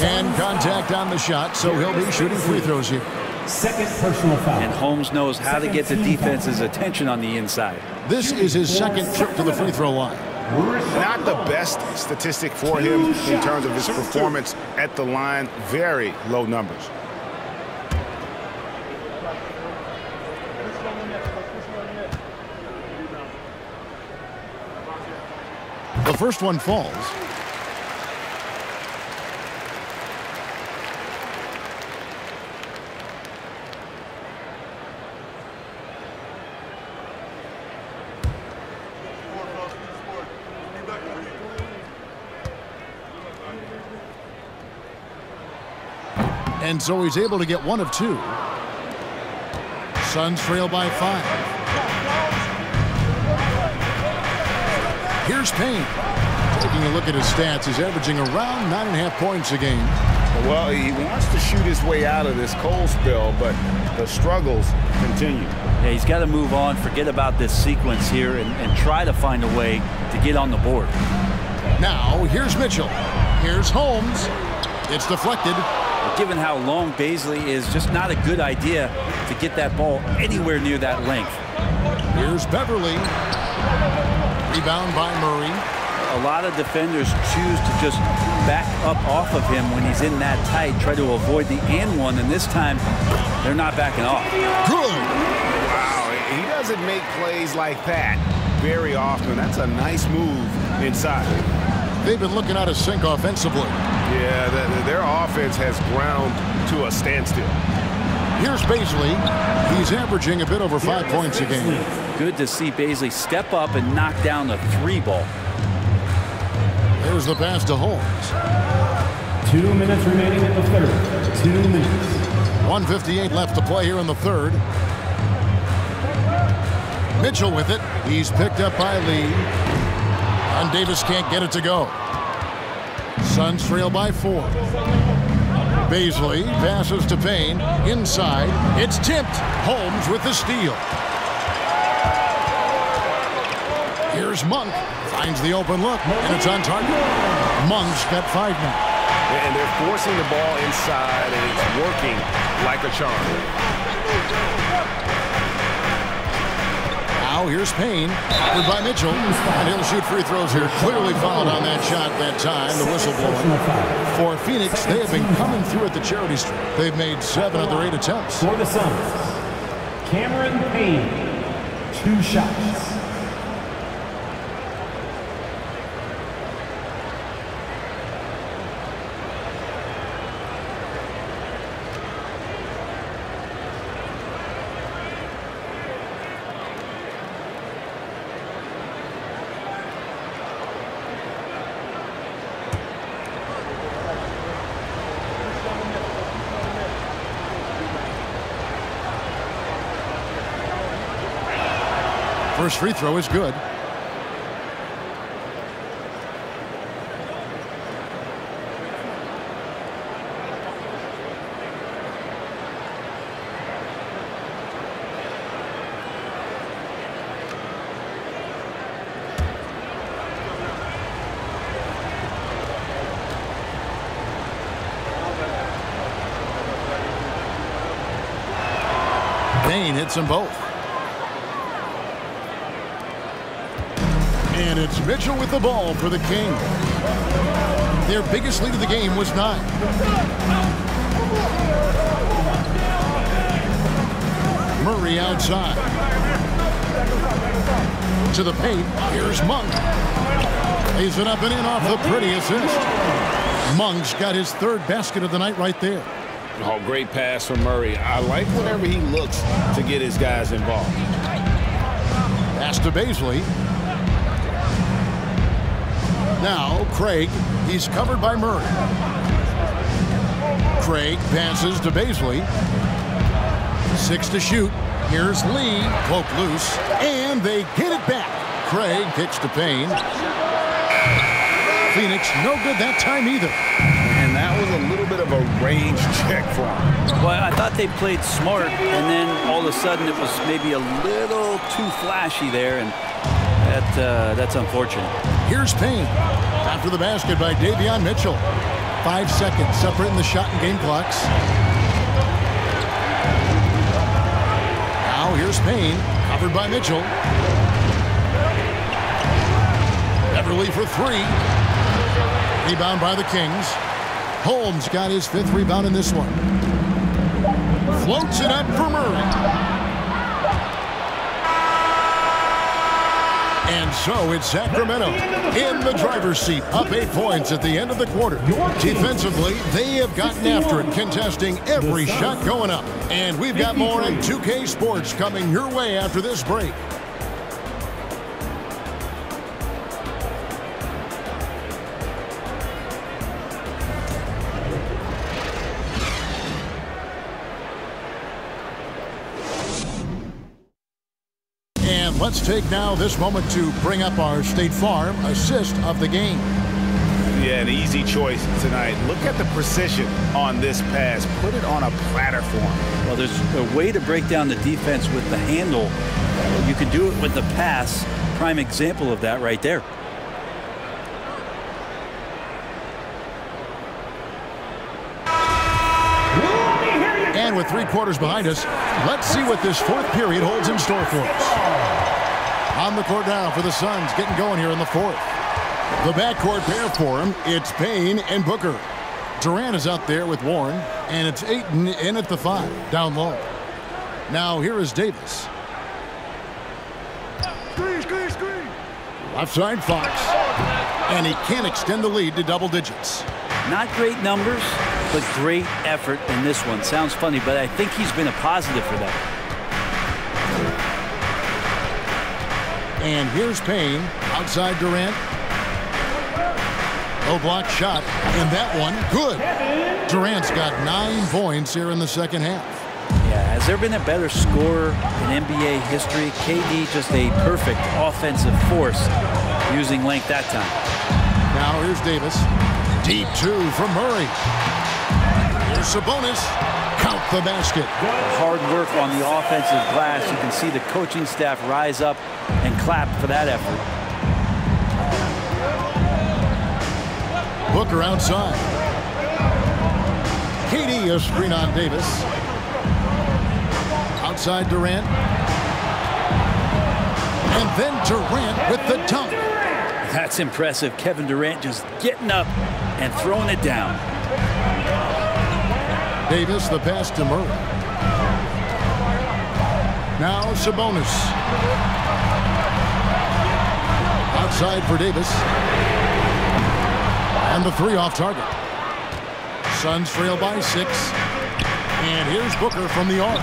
And contact on the shot, so he'll be shooting free throws here. Second personal foul. And Holmes knows how to get the defense's attention on the inside. This is his second trip to the free throw line. Not the best statistic for him in terms of his performance at the line. Very low numbers. First one falls. And so he's able to get one of two. Suns trail by five. Here's Payne. Taking a look at his stats, he's averaging around nine and a half points a game. Well, he wants to shoot his way out of this cold spell, but the struggles continue. Yeah, he's got to move on, forget about this sequence here, and, and try to find a way to get on the board. Now, here's Mitchell. Here's Holmes. It's deflected. Given how long Bazley is, just not a good idea to get that ball anywhere near that length. Here's Beverley. Rebound by Murray. A lot of defenders choose to just back up off of him when he's in that tight, try to avoid the and one, and this time they're not backing off. Good. Wow, he doesn't make plays like that very often. That's a nice move inside. They've been looking out of sync offensively. Yeah, the, their offense has ground to a standstill. Here's Bazley. He's averaging a bit over five points a game. Good to see Bazley step up and knock down the three ball. There's the pass to Holmes. Two minutes remaining in the third. Two minutes. 158 left to play here in the third. Mitchell with it. He's picked up by Lee. And Davis can't get it to go. Suns trail by four. Bazley passes to Payne. Inside. It's tipped. Holmes with the steal. Here's Monk. Finds the open look. And it's on target. Monk's got five now. And they're forcing the ball inside, and it's working like a charm. Here's Payne, covered by Mitchell, and he'll shoot free throws here. Clearly fouled on that shot that time, the whistle blowing. For Phoenix, they have been coming through at the charity stripe. They've made seven of their eight attempts. For the Suns, Cameron Payne, two shots. First free throw is good. Payne hits them both. It's Mitchell with the ball for the King. Their biggest lead of the game was nine. Murray outside. To the paint. Here's Monk. He's it up and in off the pretty assist. Monk's got his third basket of the night right there. Oh, great pass from Murray. I like whenever he looks to get his guys involved. Pass to Bazley. Now, Craig. He's covered by Murray. Craig passes to Bazley. Six to shoot. Here's Lee. Poke loose. And they get it back. Craig kicks to Payne. Phoenix no good that time either. And that was a little bit of a range check for him. Well, I thought they played smart, and then all of a sudden it was maybe a little too flashy there, and that uh, that's unfortunate. Here's Payne. After the basket by Davion Mitchell. Five seconds separating the shot and game clocks. Now here's Payne, covered by Mitchell. Beverley for three. Rebound by the Kings. Holmes got his fifth rebound in this one. Floats it up for Murray. And so it's Sacramento in the driver's seat, up eight points at the end of the quarter. Defensively, they have gotten after it, contesting every shot going up. And we've got more in 2K Sports coming your way after this break. Let's take now this moment to bring up our State Farm assist of the game. Yeah, an easy choice tonight. Look at the precision on this pass. Put it on a platter for him. Well, there's a way to break down the defense with the handle. You can do it with the pass. Prime example of that right there. And with three quarters behind us, let's see what this fourth period holds in store for us. On the court now for the Suns, getting going here in the fourth. The backcourt pair for him, it's Payne and Booker. Durant is out there with Warren, and it's Ayton in at the five, down low. Now here is Davis. Left side Fox. And he can't extend the lead to double digits. Not great numbers, but great effort in this one. Sounds funny, but I think he's been a positive for them. And here's Payne outside Durant. Low block shot, and that one good. Durant's got nine points here in the second half. Yeah, has there been a better scorer in NBA history? KD just a perfect offensive force using length that time. Now here's Davis. Deep two from Murray. Here's Sabonis. Count the basket. Hard work on the offensive glass. You can see the coaching staff rise up and clap for that effort. Booker outside. KD a screen on Davis. Outside Durant. And then Durant with the dunk. That's impressive. Kevin Durant just getting up and throwing it down. Davis the pass to Murray. Now Sabonis. Outside for Davis. And the three off target. Suns trail by six. And here's Booker from the arc.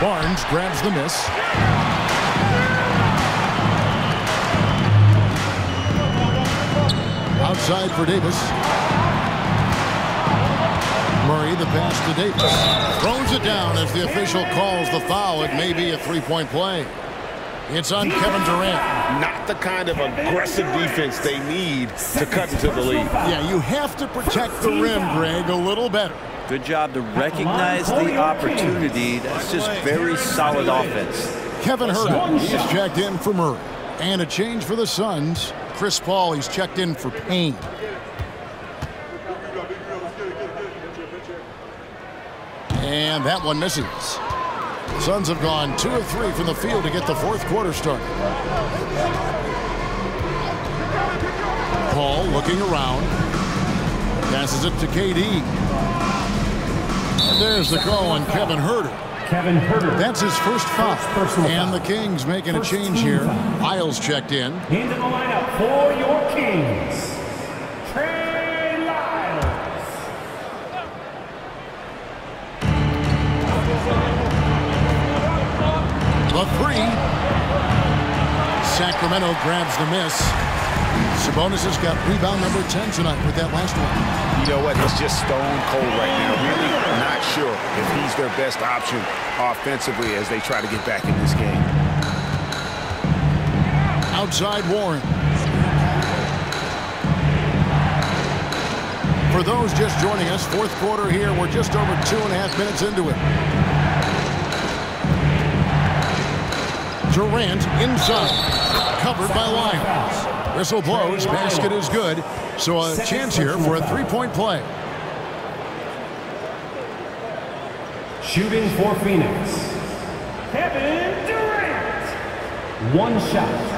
Barnes grabs the miss. Outside for Davis. Murray the pass to Davis. Throws it down as the official calls the foul. It may be a three-point play. It's on Kevin Durant. Not the kind of aggressive defense they need to cut into the lead. Yeah, you have to protect the rim, Greg, a little better. Good job to recognize the opportunity. That's just very solid offense. Kevin Huerter, he's checked in for Murray. And a change for the Suns. Chris Paul, he's checked in for Payne. And that one misses. Suns have gone two of three from the field to get the fourth quarter started. Paul looking around. Passes it to KD. And there's the call on Kevin Huerter. Kevin Huerter. That's his first foul. And the Kings making a change here. Lyles checked in. Into the lineup for your Kings. Sacramento grabs the miss. Sabonis has got rebound number 10 tonight with that last one. You know what? He's just stone cold right now. Really not sure if he's their best option offensively as they try to get back in this game. Outside Warren. For those just joining us, fourth quarter here. We're just over two and a half minutes into it. Durant inside. Covered by Lyles. Whistle blows. Basket is good. So a chance here for a three-point play. Shooting for Phoenix. Kevin Durant. One shot.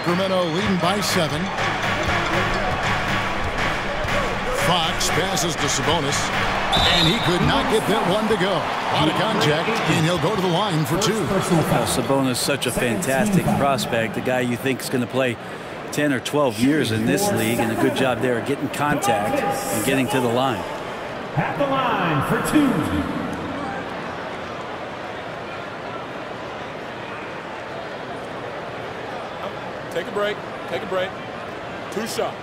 Sacramento leading by seven. Fox passes to Sabonis. And he could not get that one to go. Out of contact, and he'll go to the line for two. Well, Sabonis such a fantastic prospect, a guy you think is going to play 10 or 12 years in this league, and a good job there of getting contact and getting to the line. At the line for two. Break. Take a break. Two shots.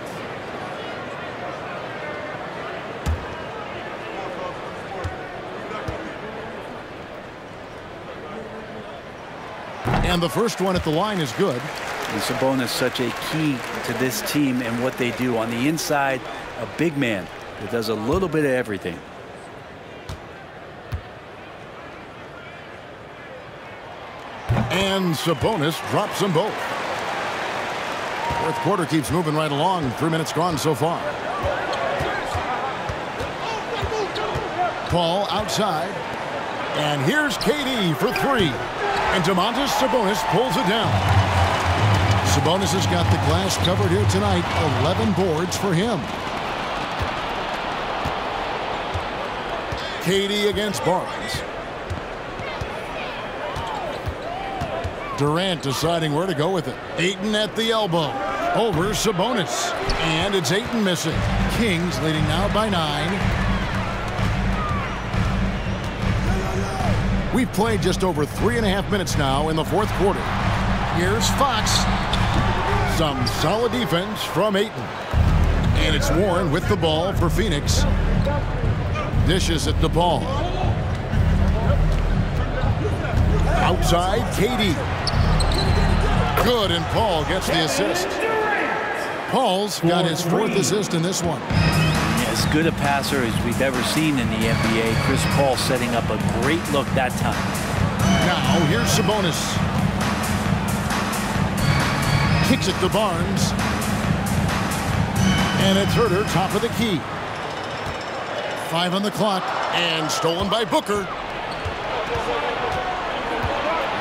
And the first one at the line is good. And Sabonis such a key to this team and what they do. On the inside, a big man that does a little bit of everything. And Sabonis drops them both. Fourth quarter keeps moving right along. Three minutes gone so far. Paul outside. And here's KD for three. And Domantas Sabonis pulls it down. Sabonis has got the glass covered here tonight. 11 boards for him. KD against Barnes. Durant deciding where to go with it. Ayton at the elbow. Over Sabonis. And it's Ayton missing. Kings leading now by nine. We've played just over three and a half minutes now in the fourth quarter. Here's Fox. Some solid defense from Ayton. And it's Warren with the ball for Phoenix. Dishes at the ball. Outside, KD. Good, and Paul gets the assist. Paul's got his fourth assist in this one. As good a passer as we've ever seen in the NBA. Chris Paul setting up a great look that time. Now, here's Sabonis. Kicks it to Barnes. And it's Huerter, top of the key. Five on the clock, and stolen by Booker.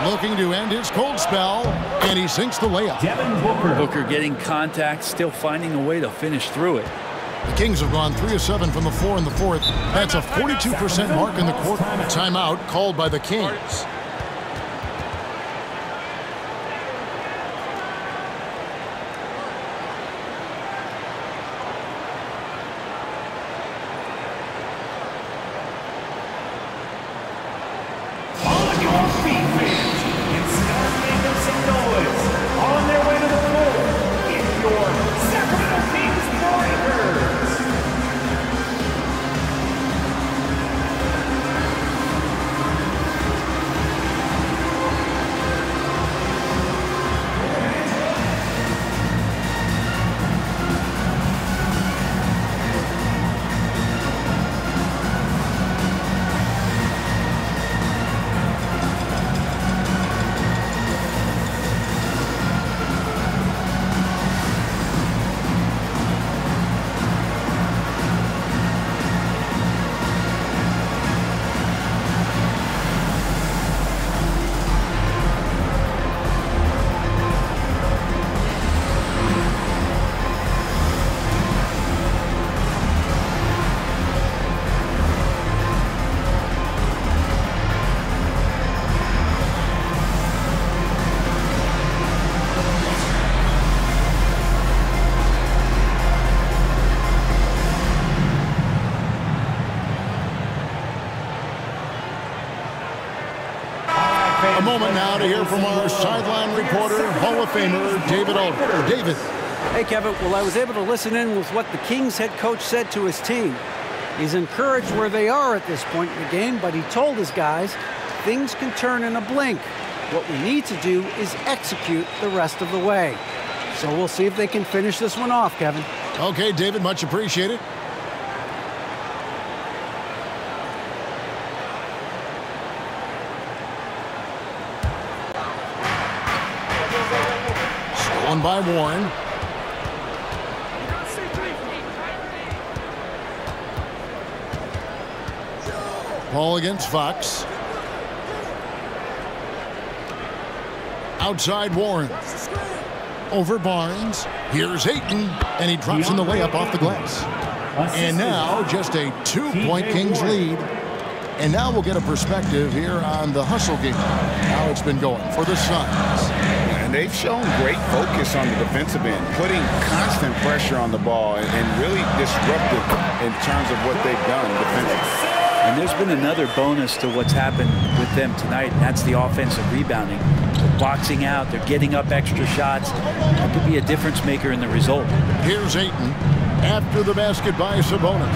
Looking to end his cold spell, and he sinks the layup. Devin Booker. Booker getting contact, still finding a way to finish through it. The Kings have gone 3 of 7 from the floor in the fourth. That's a 42% mark in the quarter. Timeout called by the Kings. Moment now to hear from our sideline reporter, Hall of Famer David Aldridge. David. Hey, Kevin. Well, I was able to listen in with what the Kings head coach said to his team. He's encouraged where they are at this point in the game, but he told his guys things can turn in a blink. What we need to do is execute the rest of the way. So we'll see if they can finish this one off, Kevin. Okay, David, much appreciated. Stolen by Warren. Paul against Fox. Outside Warren. Over Barnes. Here's Ayton. And he drops in the layup off the glass. And now just a two-point Kings lead. And now we'll get a perspective here on the hustle game. How it's been going for the Suns. And they've shown great focus on the defensive end, putting constant pressure on the ball and, and really disruptive in terms of what they've done defensively. And there's been another bonus to what's happened with them tonight, and that's the offensive rebounding. They're boxing out. They're getting up extra shots. That could be a difference maker in the result. Here's Ayton after the basket by Sabonis.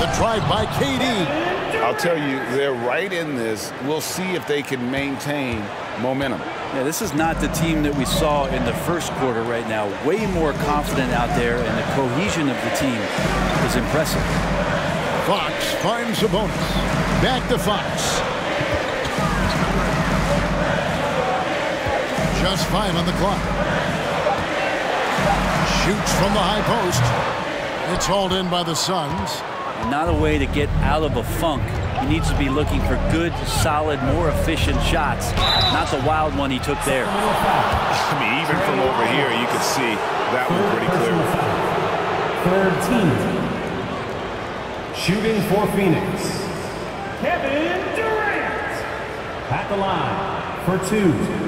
The drive by KD. I'll tell you, they're right in this. We'll see if they can maintain momentum. Yeah, this is not the team that we saw in the first quarter right now. Way more confident out there, and the cohesion of the team is impressive. Fox finds Sabonis. Back to Fox. Just five on the clock. Shoots from the high post. It's hauled in by the Suns. Not a way to get out of a funk. He needs to be looking for good, solid, more efficient shots, not the wild one he took there. I mean, even from over here, you can see that one pretty clearly. Third team. Shooting for Phoenix. Kevin Durant. At the line for two.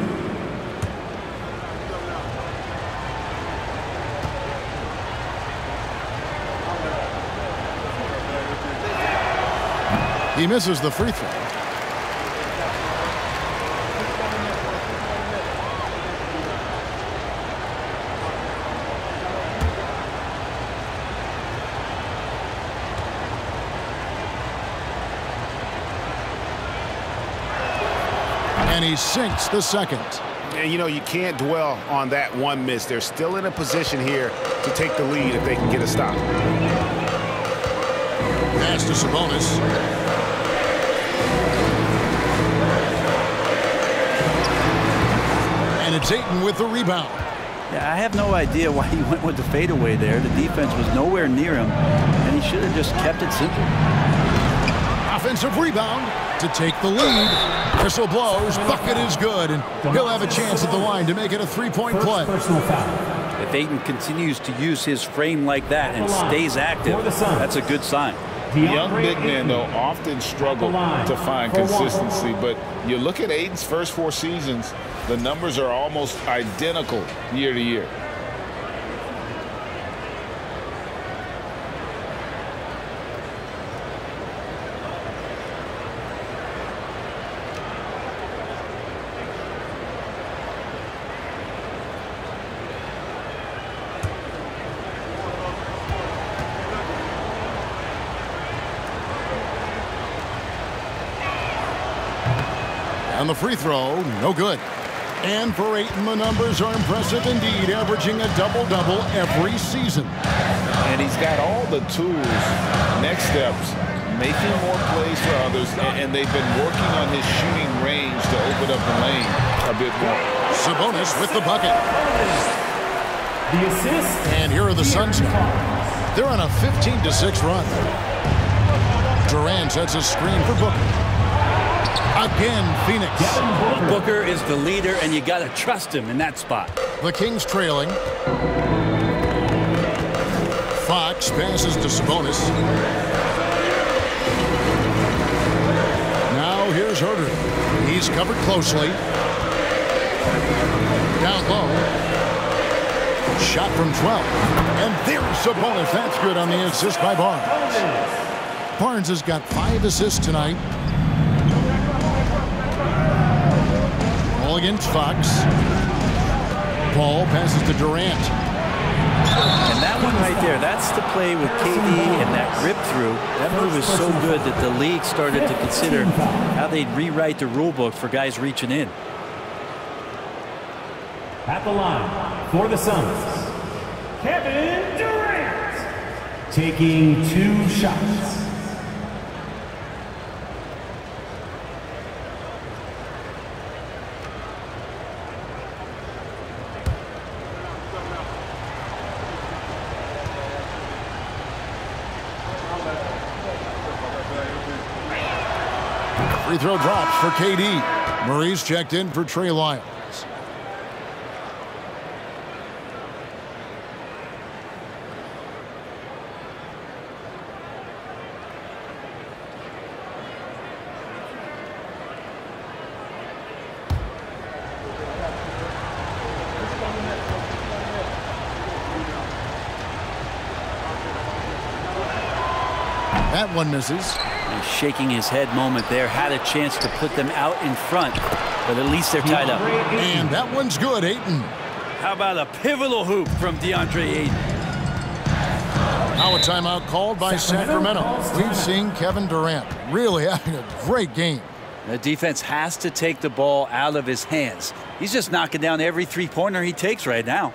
He misses the free throw. And he sinks the second. And you know, you can't dwell on that one miss. They're still in a position here to take the lead if they can get a stop. Pass to Sabonis. And it's with the rebound. Yeah, I have no idea why he went with the fadeaway there. The defense was nowhere near him, and he should have just kept it simple. Offensive rebound to take the lead. Whistle blows. Bucket is good, and he'll have a chance at the line to make it a three-point play. If Ayton continues to use his frame like that and stays active, that's a good sign. The Young big men, though, often struggle to find consistency. But you look at Ayton's first four seasons, the numbers are almost identical year to year. And the free throw, no good. And for Ayton, the numbers are impressive indeed, averaging a double-double every season. And he's got all the tools, next steps, making more plays for others, and, and they've been working on his shooting range to open up the lane a bit more. Sabonis with the bucket. The assist. And here are the Suns now. They're on a 15-6 run. Durant sets a screen for Booker. Again, Phoenix. Booker is the leader, and you got to trust him in that spot. The Kings trailing. Fox passes to Sabonis. Now here's Huerter. He's covered closely. Down low. Shot from 12. And there's Sabonis. That's good on the assist by Barnes. Barnes has got five assists tonight. Ball against Fox. Paul passes to Durant. And that one right there, that's the play with KD and that rip through. That move is so good that the league started to consider how they'd rewrite the rule book for guys reaching in. At the line for the Suns, Kevin Durant. Taking two shots. Free throw drops for KD. Murray's checked in for Trey Lyles. That one misses. Shaking his head moment there. Had a chance to put them out in front. but at least they're tied up. And that one's good, Ayton. How about a pivotal hoop from DeAndre Ayton? Now a timeout called by Sacramento. We've seen Kevin Durant really having a great game. The defense has to take the ball out of his hands. He's just knocking down every three-pointer he takes right now.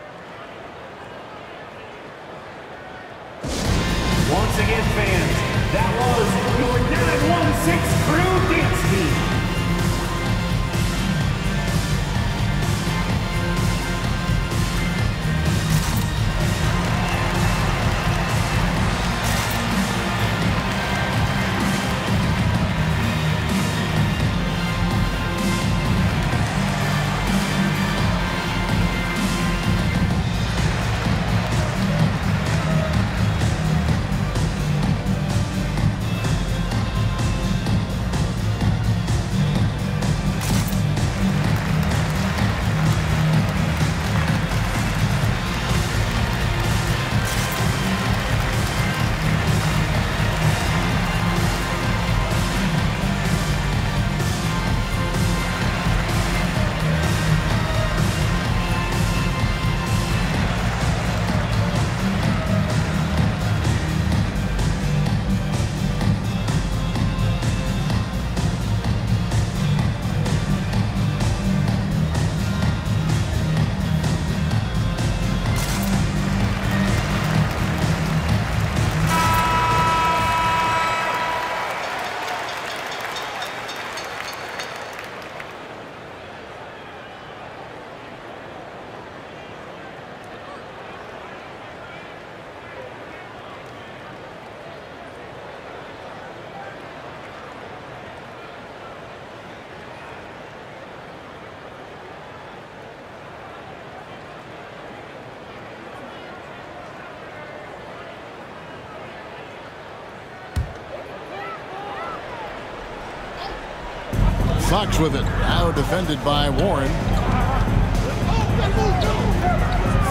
Fox with it. Now defended by Warren.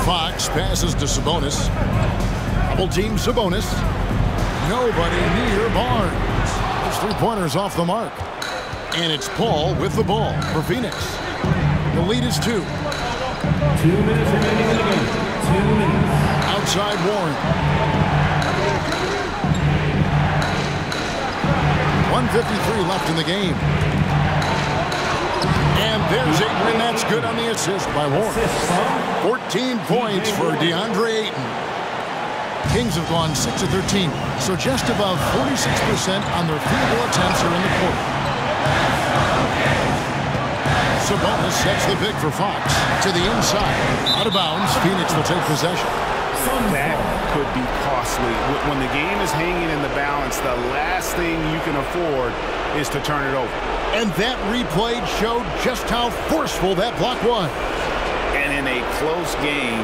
Fox passes to Sabonis. Double team Sabonis. Nobody near Barnes. His three-pointers off the mark. And it's Paul with the ball for Phoenix. The lead is two. Two minutes remaining in the game. Two minutes. Outside Warren. 153 left in the game. And there's Ayton, and that's good on the assist by Warren. 14 points for DeAndre Ayton. Kings have gone 6 of 13, so just above 46% on their field goal attempts are in the quarter. Sabonis sets the pick for Fox to the inside. Out of bounds, Phoenix will take possession. That could be costly. When the game is hanging in the balance, the last thing you can afford is to turn it over. And that replay showed just how forceful that block was. And in a close game,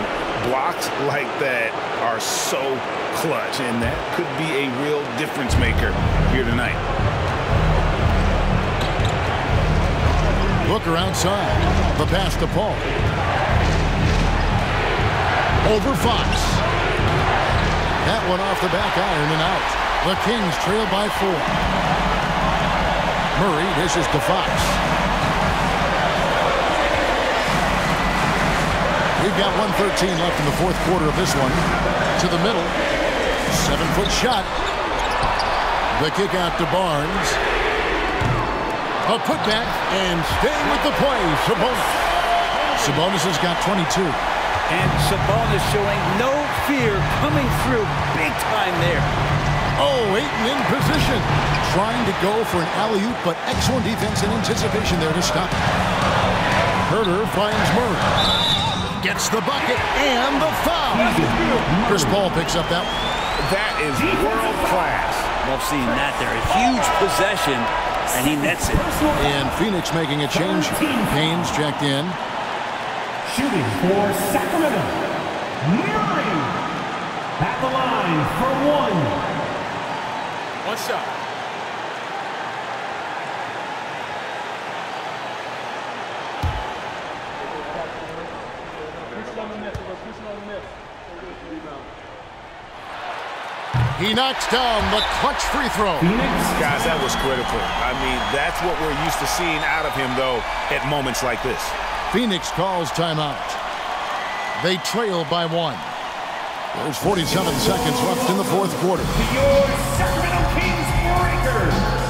blocks like that are so clutch, and that could be a real difference maker here tonight. Booker outside. The pass to Paul. Over Fox. That one off the back iron and out. The Kings trail by four. Murray dishes to Fox. We've got 113 left in the fourth quarter of this one. To the middle. Seven-foot shot. The kick out to Barnes. A putback and staying with the play, Sabonis. Sabonis has got 22. And Sabonis showing no fear coming through big time there. Oh, Ayton in position. Trying to go for an alley-oop, but excellent defense and anticipation there to stop it. Huerter finds Murray. Gets the bucket and the foul. Chris Paul picks up that one. That is world class. Love seeing that there. A huge possession, and he nets it. And Phoenix making a change. Haynes checked in. Shooting for Sacramento. Murray. At the line for one. One shot. He knocks down the clutch free throw. Guys, that was critical. I mean, that's what we're used to seeing out of him, though, at moments like this. Phoenix calls timeout. They trail by one. There's 47 seconds left in the fourth quarter. Breakers.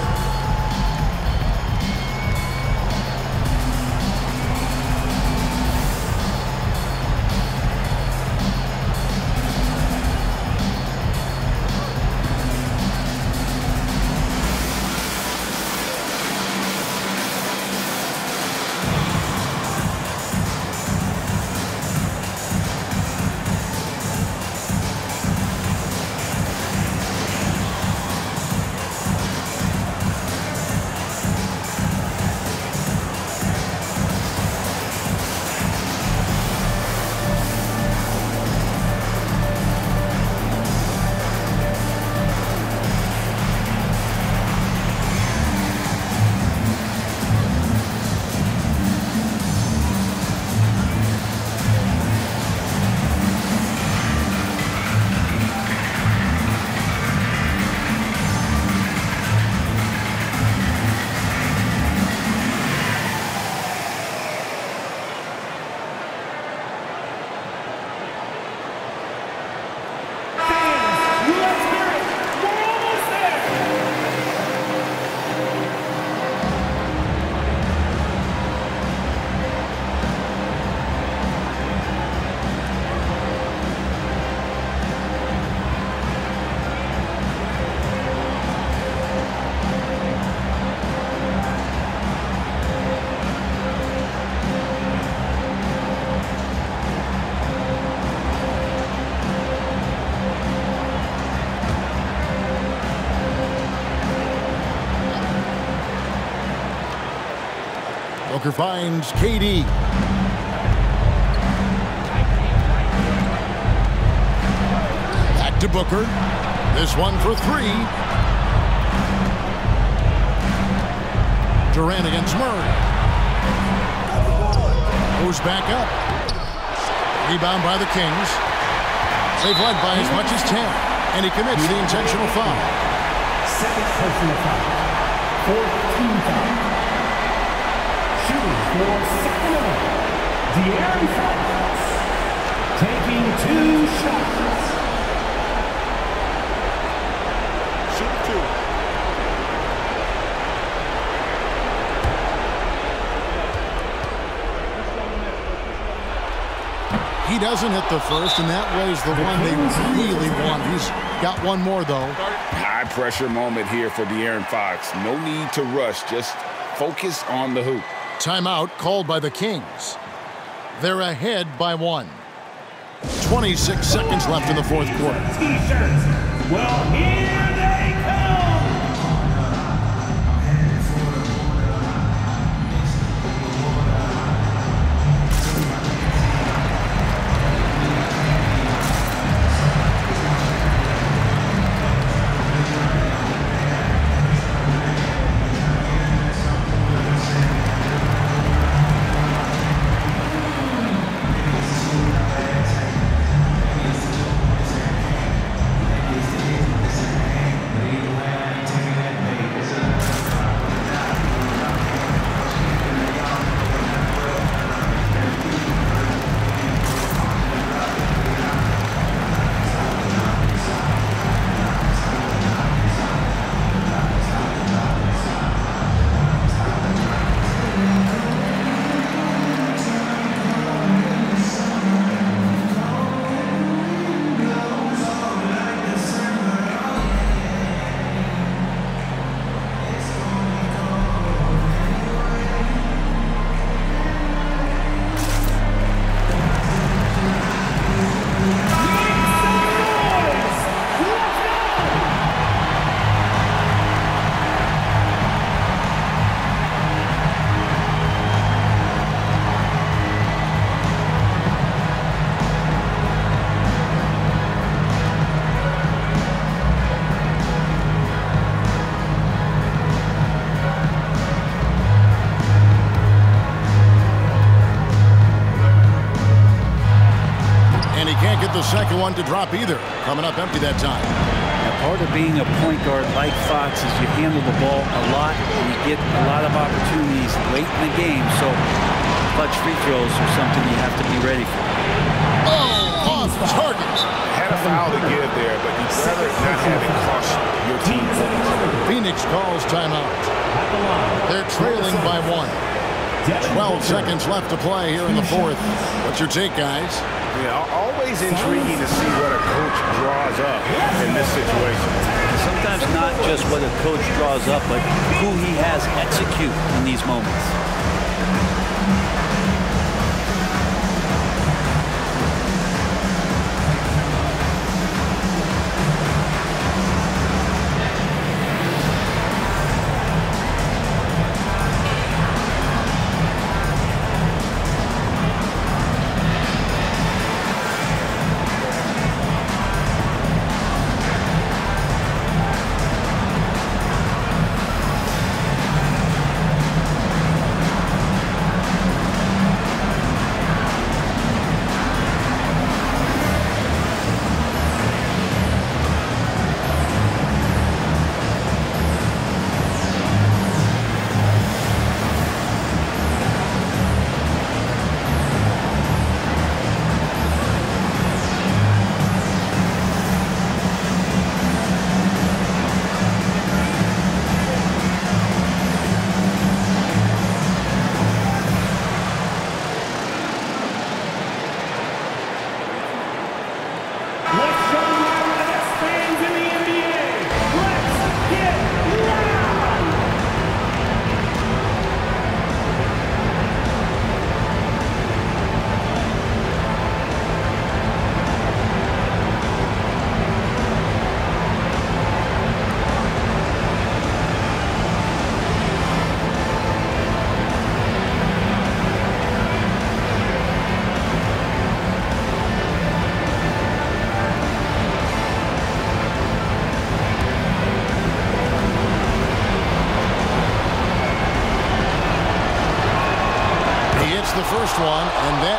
Booker finds KD. Back to Booker. This one for three. Durant against Murray. Goes back up. Rebound by the Kings. They've led by as much as 10. And he commits the intentional foul. Second personal foul. Fourth team foul. For Sacramento. De'Aaron Fox. Taking two shots. Shoot two. He doesn't hit the first, and that was the one they really want. He's got one more, though. High pressure moment here for De'Aaron Fox. No need to rush. Just focus on the hoop. Timeout called by the Kings. They're ahead by one. 26 seconds left in the fourth quarter. Well, here second one to drop either. Coming up empty that time. Part of being a point guard like Fox is you handle the ball a lot and you get a lot of opportunities late in the game. So clutch free throws are something you have to be ready for. Oh, off target. Had a foul to give there, but you'd rather not have it cost your team. Phoenix calls timeout. They're trailing by one. 12 seconds left to play here in the fourth. What's your take, guys? Yeah, always intriguing to see what a coach draws up in this situation. Sometimes not just what a coach draws up, but who he has execute in these moments.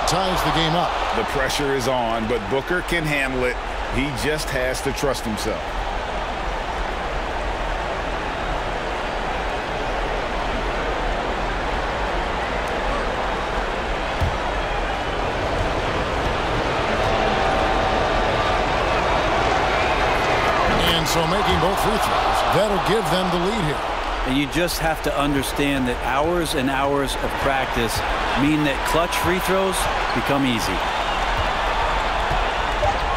Ties the game up. The pressure is on, but Booker can handle it. He just has to trust himself. And so making both free throws, that'll give them the lead here. And you just have to understand that hours and hours of practice mean that clutch free throws become easy.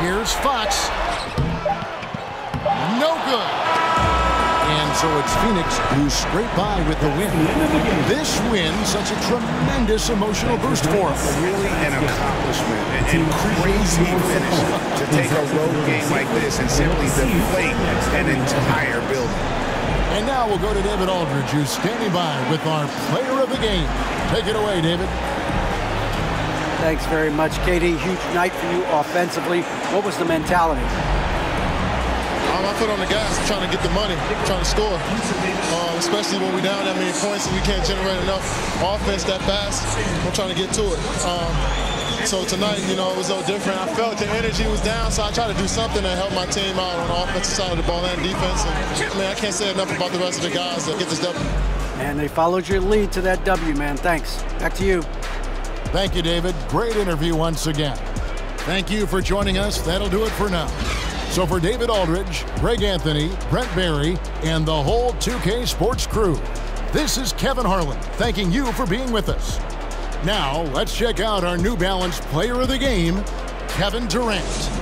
Here's Fox. No good. And so it's Phoenix who scrape by with the win. This win, such a tremendous emotional boost for them. Really an accomplishment and, and crazy finish to take a road game like this and simply deflate an entire building. And now we'll go to David Aldridge, who's standing by with our player of the game. Take it away, David. Thanks very much, KD. Huge night for you offensively. What was the mentality? Um, I put on the gas, trying to get the money, trying to score. Um, especially when we're down that many points and we can't generate enough offense that fast. I'm trying to get to it. Um, so tonight, you know, it was no different. I felt the energy was down, so I tried to do something to help my team out on the offensive side of the ball and defense. And, I mean, I can't say enough about the rest of the guys that get this W. And they followed your lead to that W, man. Thanks. Back to you. Thank you, David. Great interview once again. Thank you for joining us. That'll do it for now. So for David Aldridge, Greg Anthony, Brent Barry, and the whole 2K Sports crew, this is Kevin Harlan thanking you for being with us. Now, let's check out our New Balance player of the game, Kevin Durant.